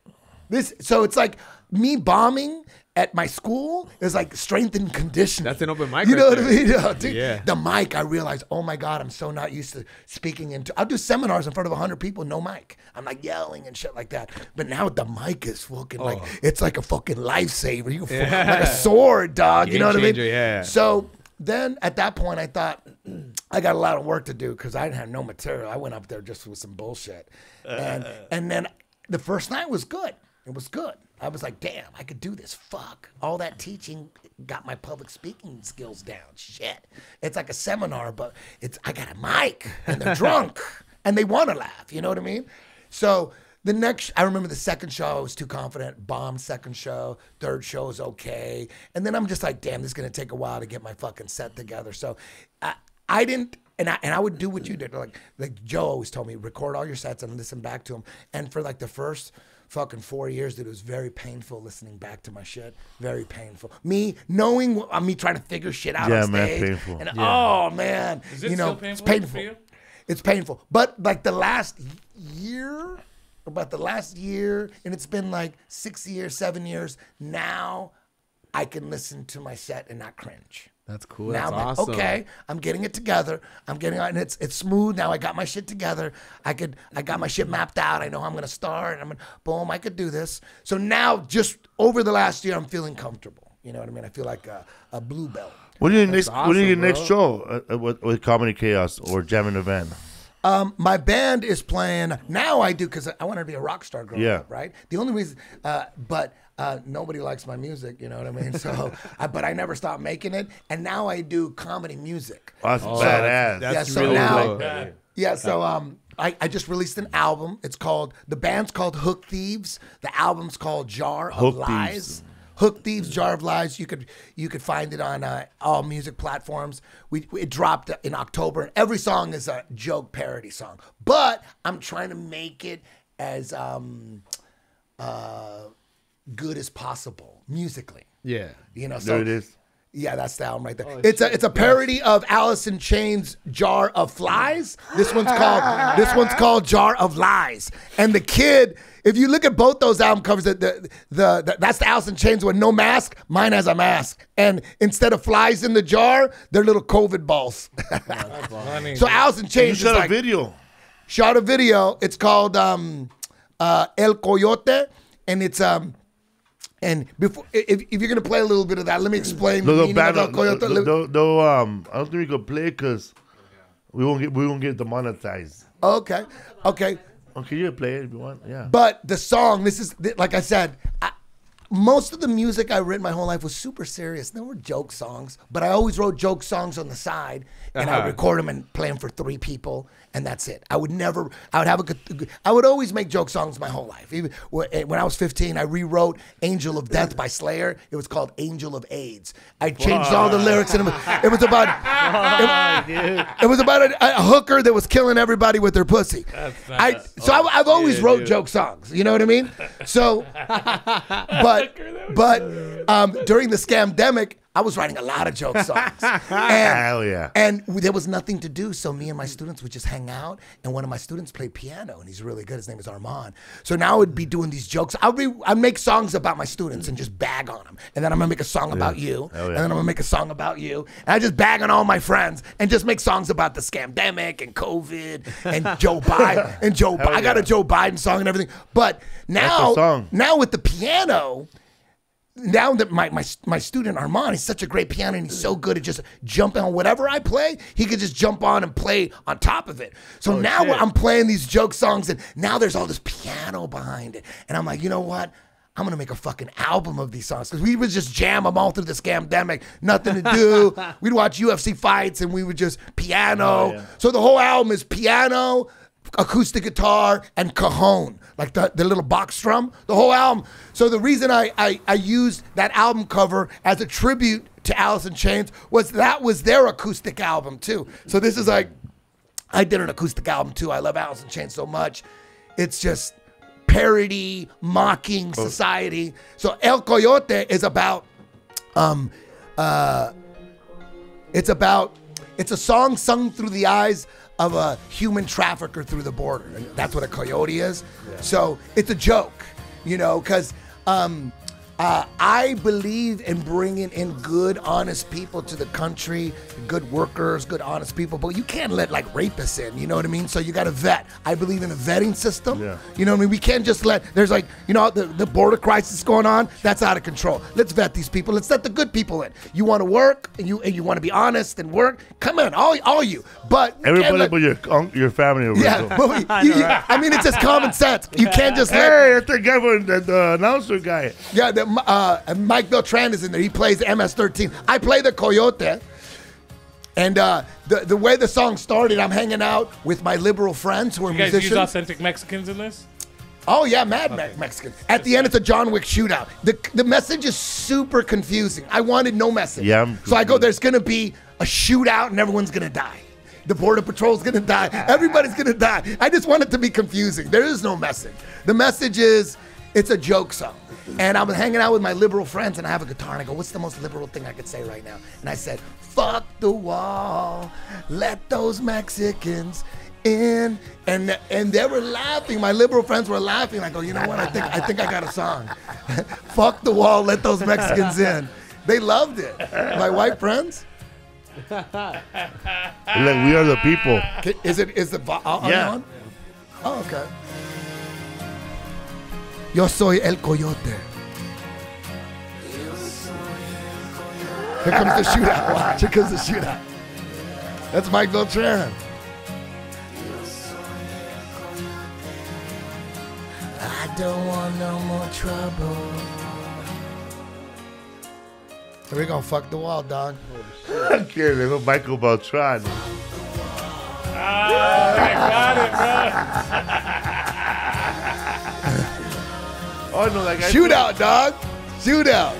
This so it's like me bombing at my school is like strength and conditioning. That's an open mic You know right what I mean? Yeah, dude. Yeah. The mic, I realized, oh my God, I'm so not used to speaking into. I'll do seminars in front of 100 people, no mic. I'm like yelling and shit like that. But now the mic is fucking like, Oh. it's like a fucking lifesaver. You can fucking, like a sword, dog. you know what I mean? yeah. So then at that point, I thought, I got a lot of work to do because I didn't have no material. I went up there just with some bullshit. And, uh. and then the first night was good. It was good. I was like, damn, I could do this. Fuck. All that teaching got my public speaking skills down. Shit. It's like a seminar, but it's I got a mic and they're drunk and they want to laugh. You know what I mean? So the next, I remember the second show, I was too confident. Bomb second show. Third show is okay. And then I'm just like, damn, this is going to take a while to get my fucking set together. So I, I didn't, and I, and I would do what you did. Like, like Joe always told me, record all your sets and listen back to them. And for like the first fucking four years, dude, it was very painful listening back to my shit. Very painful. Me knowing, what- uh, me trying to figure shit out Yeah, on man, painful. And oh man, Is it you know, still it's painful painful. for you? It's painful. But like the last year, about the last year, and it's been like six years, seven years. Now I can listen to my set and not cringe. That's cool. Now That's I'm like, awesome. okay, I'm getting it together. I'm getting and it's it's smooth. Now I got my shit together. I could I got my shit mapped out. I know how I'm gonna start. I'm gonna boom. I could do this. So now, just over the last year, I'm feeling comfortable. You know what I mean? I feel like a, a blue belt. What are your next? when are awesome, your next show uh, uh, with, with Comedy Chaos or Jamming Event? Um, my band is playing now. I do because I wanted to be a rock star growing Yeah. up, right? The only reason, uh, but uh, nobody likes my music. You know what I mean? So, I, but I never stopped making it, and now I do comedy music. That's badass. That's Yeah, so really now- cool. Yeah, so um, I, I just released an album. It's called the band's called Hook Thieves. The album's called Jar of Lies. Thieves. Hook Thieves, Jar of Lies. You could you could find it on uh, all music platforms. We it dropped in October, and every song is a joke parody song. But I'm trying to make it as um, uh, good as possible musically. Yeah. You know, so There it is. Yeah, that's the album right there. it's a it's a parody of Alice in Chains' Jar of Flies. This one's called this one's called Jar of Lies. And the kid, if you look at both those album covers, the the, the, the that's the Alice in Chains with no mask. Mine has a mask, and instead of flies in the jar, they're little COVID balls. So Alice in Chains shot a like video. shot a video. It's called um, uh, El Coyote, and it's um. And before, if, if you're gonna play a little bit of that, let me explain No, no, bad, of no, no, no, no, um, I don't think we could play because we won't get we won't get demonetized. Okay, okay. Okay, you can play it if you want. Yeah. But the song, this is like I said, I, most of the music I written my whole life was super serious. There were joke songs, but I always wrote joke songs on the side, and I Uh-huh. would record them and play them for three people, and that's it. I would never. I would have a. good- I would always make joke songs my whole life. Even eh, when I was 15, I rewrote "Angel of Death" by Slayer. It was called "Angel of AIDS." I changed all the lyrics, and it was, it was about. It, it was about a, a hooker that was killing everybody with her pussy. I so I, I've always wrote joke songs. You know what I mean? So, but but um, during the scamdemic, I was writing a lot of joke songs. And, Hell yeah. and there was nothing to do, so me and my students would just hang out. And one of my students played piano, and he's really good. His name is Armand. So now I would be doing these jokes. I'd be I'd make songs about my students and just bag on them. And then I'm gonna make a song about you, Hell and then I'm gonna make a song about you. And I just bag on all my friends and just make songs about the scamdemic and COVID and Joe Biden and Joe. I got a. Joe Biden song and everything. But now, now with the piano now that my, my my student Armand, is such a great piano and he's so good at just jumping on whatever I play, he could just jump on and play on top of it. So oh, now I'm playing these joke songs and now there's all this piano behind it. And I'm like, you know what? I'm gonna make a fucking album of these songs because we would just jam them all through the pandemic. nothing to do. We'd watch UFC fights and we would just piano. Oh, so the whole album is piano, acoustic guitar and cajon, like the, the little box drum, the whole album. So the reason I, I, I used that album cover as a tribute to Alice in Chains was that was their acoustic album too. So this is like I did an acoustic album too. I love Alice in Chains so much. It's just parody, mocking society. So El Coyote is about um uh it's about it's a song sung through the eyes of a human trafficker through the border. And that's what a coyote is. So it's a joke, you know, because um, uh, I believe in bringing in good, honest people to the country, good workers, good, honest people. But you can't let like rapists in, you know what I mean? So you got to vet. I believe in a vetting system. Yeah. You know what I mean? We can't just let, there's like, you know, the, the border crisis going on. That's out of control. Let's vet these people. Let's let the good people in. You want to work and you and you want to be honest and work. Come on, all, all you. But Everybody let- but your un- your family. Roberto. yeah, but we, you- you- I mean, it's just common sense. You can't just let. Hey, that's the guy from the, the announcer guy. Yeah, the, uh, Mike Beltran is in there. He plays MS-13. I play the coyote. And uh, the the way the song started, I'm hanging out with my liberal friends who are You guys use authentic Mexicans in this? Oh yeah, Mad Me- Mexican. At the end, it's a John Wick shootout. The the message is super confusing. I wanted no message. Yeah, I'm so I go. There's gonna be a shootout and everyone's gonna die. The border patrol's gonna die. Everybody's gonna die. I just want it to be confusing. There is no message. The message is it's a joke song. And I'm hanging out with my liberal friends and I have a guitar and I go, what's the most liberal thing I could say right now? And I said, fuck the wall. Let those Mexicans in and and they were laughing. My liberal friends were laughing. I go, you know what? I think I think I got a song. Fuck the wall, let those Mexicans in. They loved it. My white friends. Like we are the people. Okay, Is it is the vo- are Yeah. on? Oh, okay. Yo soy el coyote. Here comes the shootout. Watch, here comes the shootout. That's Mike Beltran. I don't want no more trouble. Here we gonna fuck the wall, dog. Okay, little Michael Beltran. Ah, oh no, that guy. Shootout, dog. Shootout.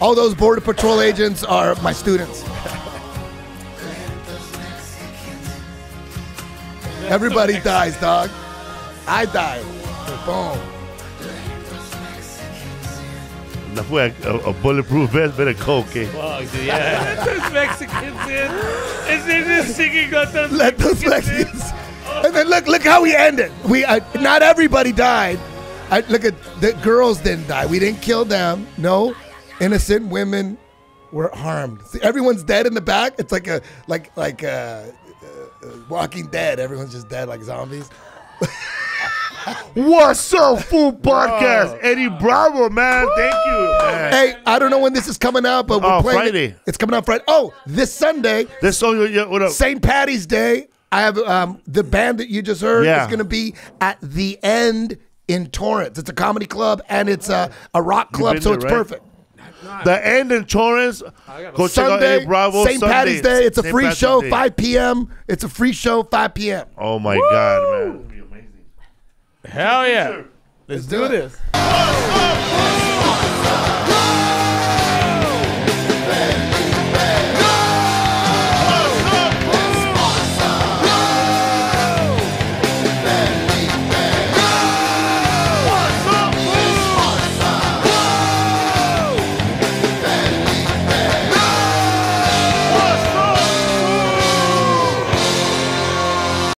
All those border patrol agents are my students. Everybody dies, dog. I died. Boom. That fue a, a, a bulletproof vest, but a coke. Eh? Let those Mexicans in. And they're just singing on those Let those Mexicans in. And then look, look how we ended. We uh, not everybody died. I, look at the girls didn't die. We didn't kill them. No, innocent women were harmed. See, everyone's dead in the back. It's like a like like uh, uh, uh, Walking Dead. Everyone's just dead like zombies. What's up, Fool Podcast? Eddie Bravo, man. Thank you, man. Hey, I don't know when this is coming out, but we're Oh, playing. it- It's coming out Friday. Oh, this Sunday, This song, yeah, what up? St. Patty's Day. I have um, the band that you just heard Yeah. is going to be at the end in Torrance. It's a comedy club and it's a, a rock club, so there, it's right? perfect. The end in Torrance. Go check out Sunday, Bravo. St. Sunday. Patty's Day. It's a St. free Patrick's show, Day. 5 p.m. It's a free show, 5 p.m. Oh my God, man. Hell yeah. Let's do this.